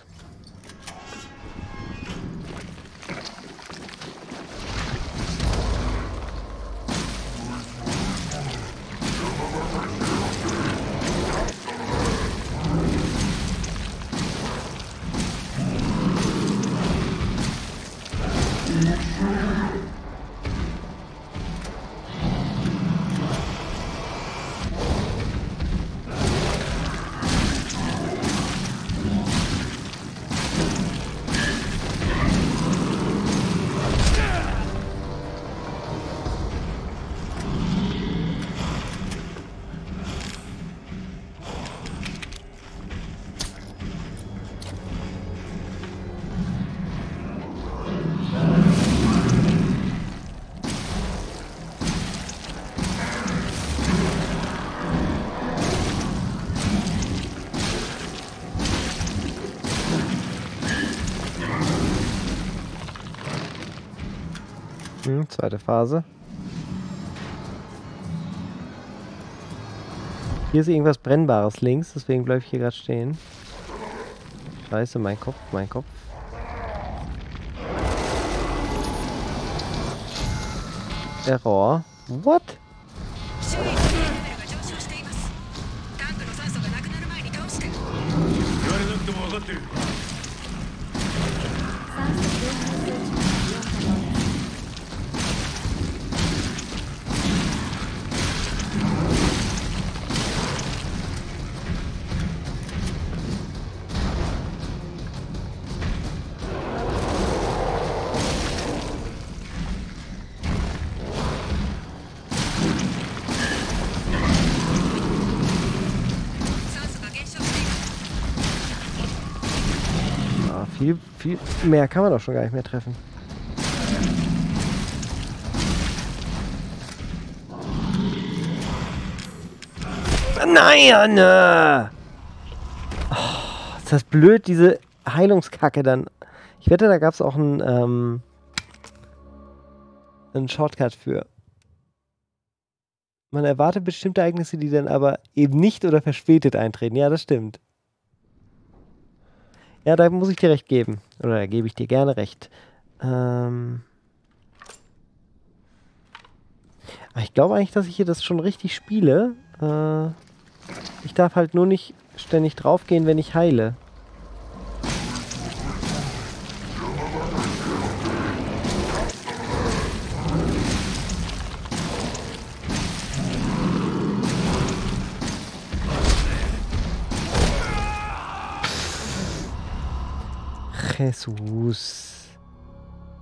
Speaker 1: Zweite Phase. Hier ist irgendwas Brennbares links, deswegen bleibe ich hier gerade stehen. Scheiße, mein Kopf, mein Kopf. Error. What? Mehr kann man doch schon gar nicht mehr treffen. Nein! Äh. Oh, ist das blöd, diese Heilungskacke dann. Ich wette, da gab es auch einen, ähm, einen Shortcut für. Man erwartet bestimmte Ereignisse, die dann aber eben nicht oder verspätet eintreten. Ja, das stimmt. Ja, da muss ich dir recht geben. Oder da gebe ich dir gerne recht. Ähm Aber ich glaube eigentlich, dass ich hier das schon richtig spiele. Äh ich darf halt nur nicht ständig draufgehen, wenn ich heile. Jesus.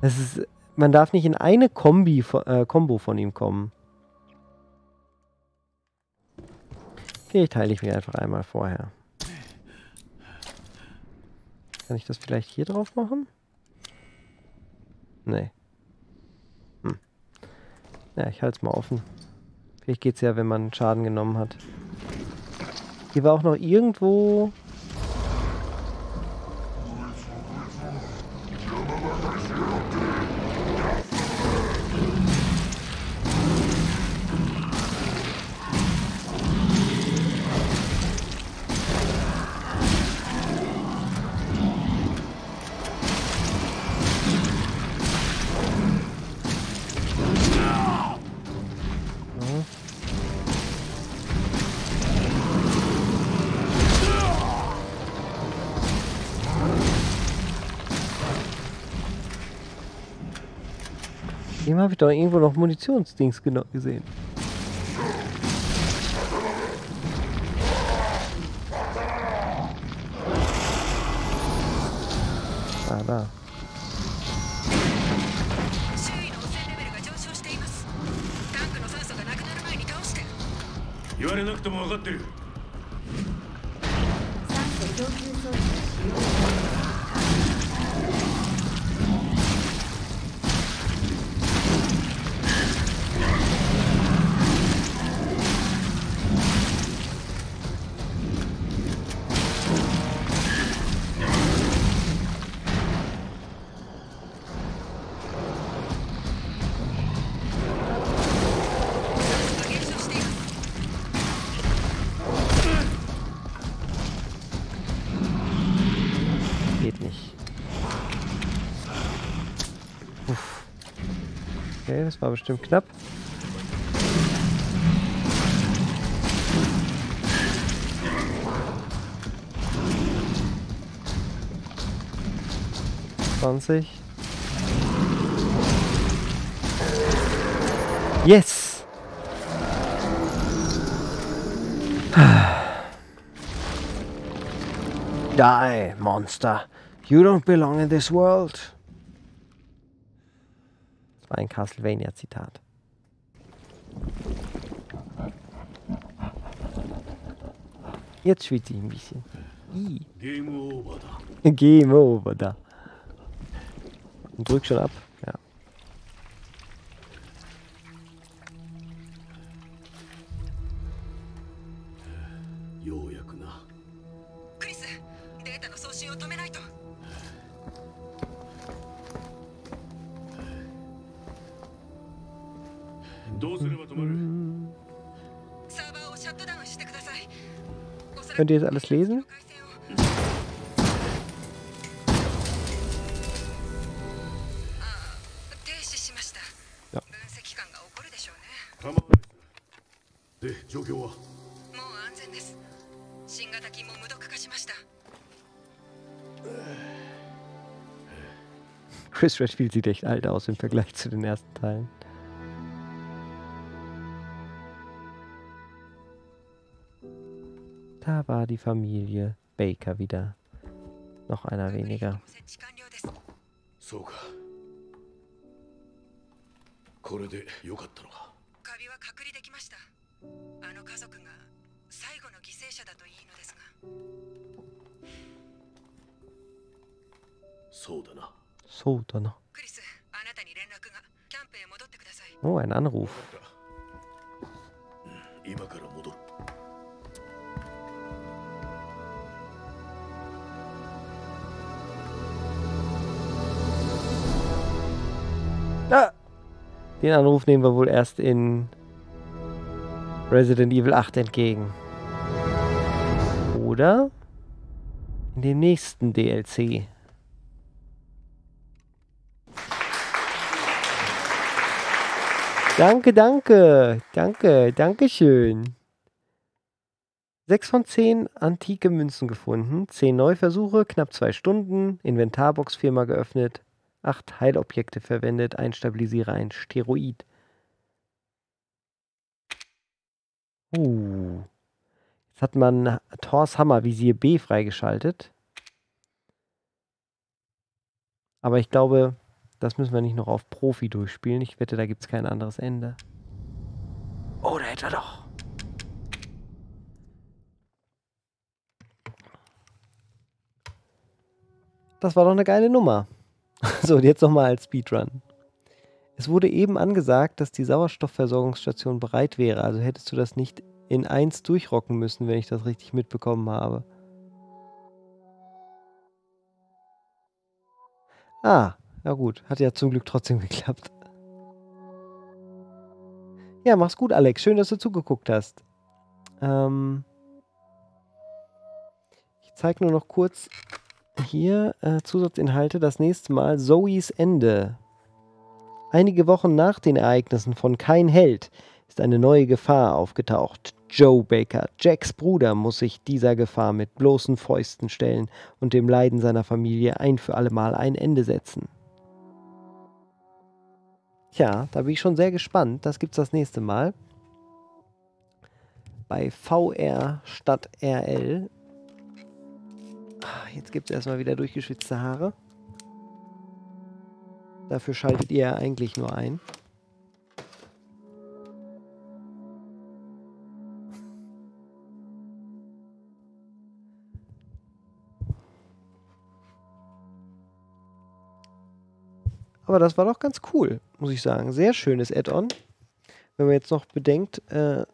Speaker 1: Das ist, man darf nicht in eine Kombi, von- äh, Kombo von ihm kommen. Okay, teile ich mich einfach einmal vorher. Kann ich das vielleicht hier drauf machen? Nee. Hm. Ja, ich halte es mal offen. Vielleicht geht's ja, wenn man Schaden genommen hat. Hier war auch noch irgendwo... Dem habe ich doch irgendwo noch Munitionsdings genau gesehen. Ah, da.
Speaker 4: 周
Speaker 1: war bestimmt knapp. Yes! Die, monster. You don't belong in this world war ein Castlevania-Zitat. Jetzt schwitze ich ein bisschen.
Speaker 3: I. Game over da.
Speaker 1: Game over da. Und drück schon ab. Könnt ihr jetzt alles lesen?
Speaker 4: Ja.
Speaker 1: Chris Red spielt sieht echt alt aus im Vergleich zu den ersten Teilen. Da war die Familie Baker wieder. Noch einer weniger.
Speaker 4: 設置完了です
Speaker 3: そうかこ
Speaker 1: Ah! Den Anruf nehmen wir wohl erst in Resident Evil 8 entgegen. Oder in dem nächsten DLC. Danke, danke, danke, danke schön. 6 von 10 antike Münzen gefunden, 10 Neuversuche, knapp 2 Stunden, Inventarbox viermal geöffnet, 8 Heilobjekte verwendet, ein Stabilisierer, ein Steroid. Uh. Jetzt hat man Thors Hammer Visier B freigeschaltet. Aber ich glaube, das müssen wir nicht noch auf Profi durchspielen. Ich wette, da gibt es kein anderes Ende. Oh, da hätte er doch. Das war doch eine geile Nummer. So, und jetzt nochmal als Speedrun. Es wurde eben angesagt, dass die Sauerstoffversorgungsstation bereit wäre. Also hättest du das nicht in eins durchrocken müssen, wenn ich das richtig mitbekommen habe. Ah, ja gut. Hat ja zum Glück trotzdem geklappt. Ja, mach's gut, Alex. Schön, dass du zugeguckt hast. Ähm ich zeige nur noch kurz hier äh, Zusatzinhalte. Das nächste Mal Zoes Ende. Einige Wochen nach den Ereignissen von Kein Held ist eine neue Gefahr aufgetaucht. Joe Baker, Jacks Bruder, muss sich dieser Gefahr mit bloßen Fäusten stellen und dem Leiden seiner Familie ein für allemal ein Ende setzen. Tja, da bin ich schon sehr gespannt. Das gibt's das nächste Mal. Bei VR statt RL. Jetzt gibt es erstmal wieder durchgeschwitzte Haare. Dafür schaltet ihr ja eigentlich nur ein. Aber das war doch ganz cool, muss ich sagen. Sehr schönes Add-on. Wenn man jetzt noch bedenkt, äh,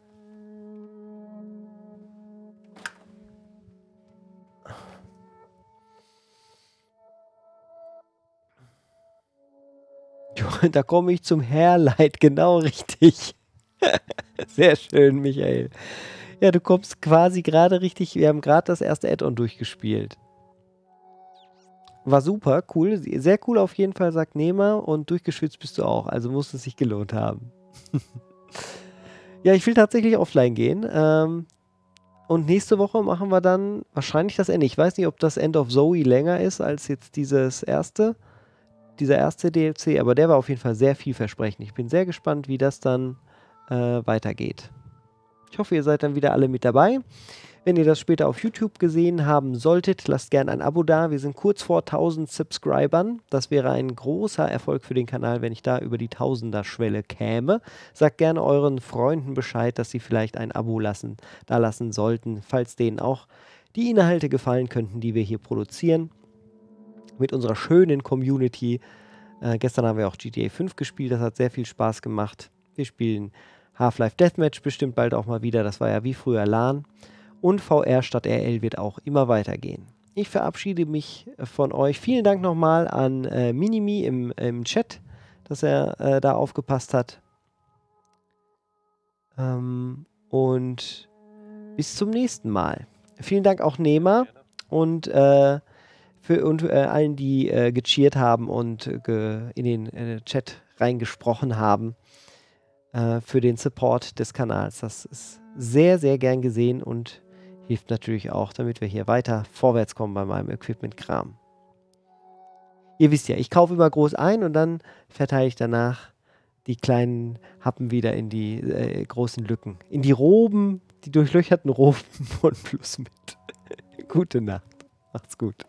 Speaker 1: da komme ich zum Hairlight, genau richtig. Sehr schön, Michael. Ja, du kommst quasi gerade richtig. Wir haben gerade das erste Add-on durchgespielt. War super, cool. Sehr cool auf jeden Fall, sagt Nehmer. Und durchgeschwitzt bist du auch. Also muss es sich gelohnt haben. ja, ich will tatsächlich offline gehen. Ähm, und nächste Woche machen wir dann wahrscheinlich das Ende. Ich weiß nicht, ob das End of Zoe länger ist als jetzt dieses erste. Dieser erste DLC, aber der war auf jeden Fall sehr vielversprechend. Ich bin sehr gespannt, wie das dann äh, weitergeht. Ich hoffe, ihr seid dann wieder alle mit dabei. Wenn ihr das später auf YouTube gesehen haben solltet, lasst gerne ein Abo da. Wir sind kurz vor 1000 Subscribern. Das wäre ein großer Erfolg für den Kanal, wenn ich da über die Tausender-Schwelle käme. Sagt gerne euren Freunden Bescheid, dass sie vielleicht ein Abo lassen, da lassen sollten, falls denen auch die Inhalte gefallen könnten, die wir hier produzieren. Mit unserer schönen Community. Äh, gestern haben wir auch GTA 5 gespielt, das hat sehr viel Spaß gemacht. Wir spielen Half-Life Deathmatch bestimmt bald auch mal wieder. Das war ja wie früher LAN. Und VR statt RL wird auch immer weitergehen. Ich verabschiede mich von euch. Vielen Dank nochmal an äh, Minimi im, im Chat, dass er äh, da aufgepasst hat. Ähm, und bis zum nächsten Mal. Vielen Dank auch Nehmer und, äh, für, und äh, allen, die äh, gecheert haben und äh, ge, in den äh, Chat reingesprochen haben äh, für den Support des Kanals. Das ist sehr, sehr gern gesehen und hilft natürlich auch, damit wir hier weiter vorwärts kommen bei meinem Equipment-Kram. Ihr wisst ja, ich kaufe immer groß ein und dann verteile ich danach die kleinen Happen wieder in die äh, großen Lücken. In die Roben, die durchlöcherten Roben von Plus mit. Gute Nacht. Macht's gut.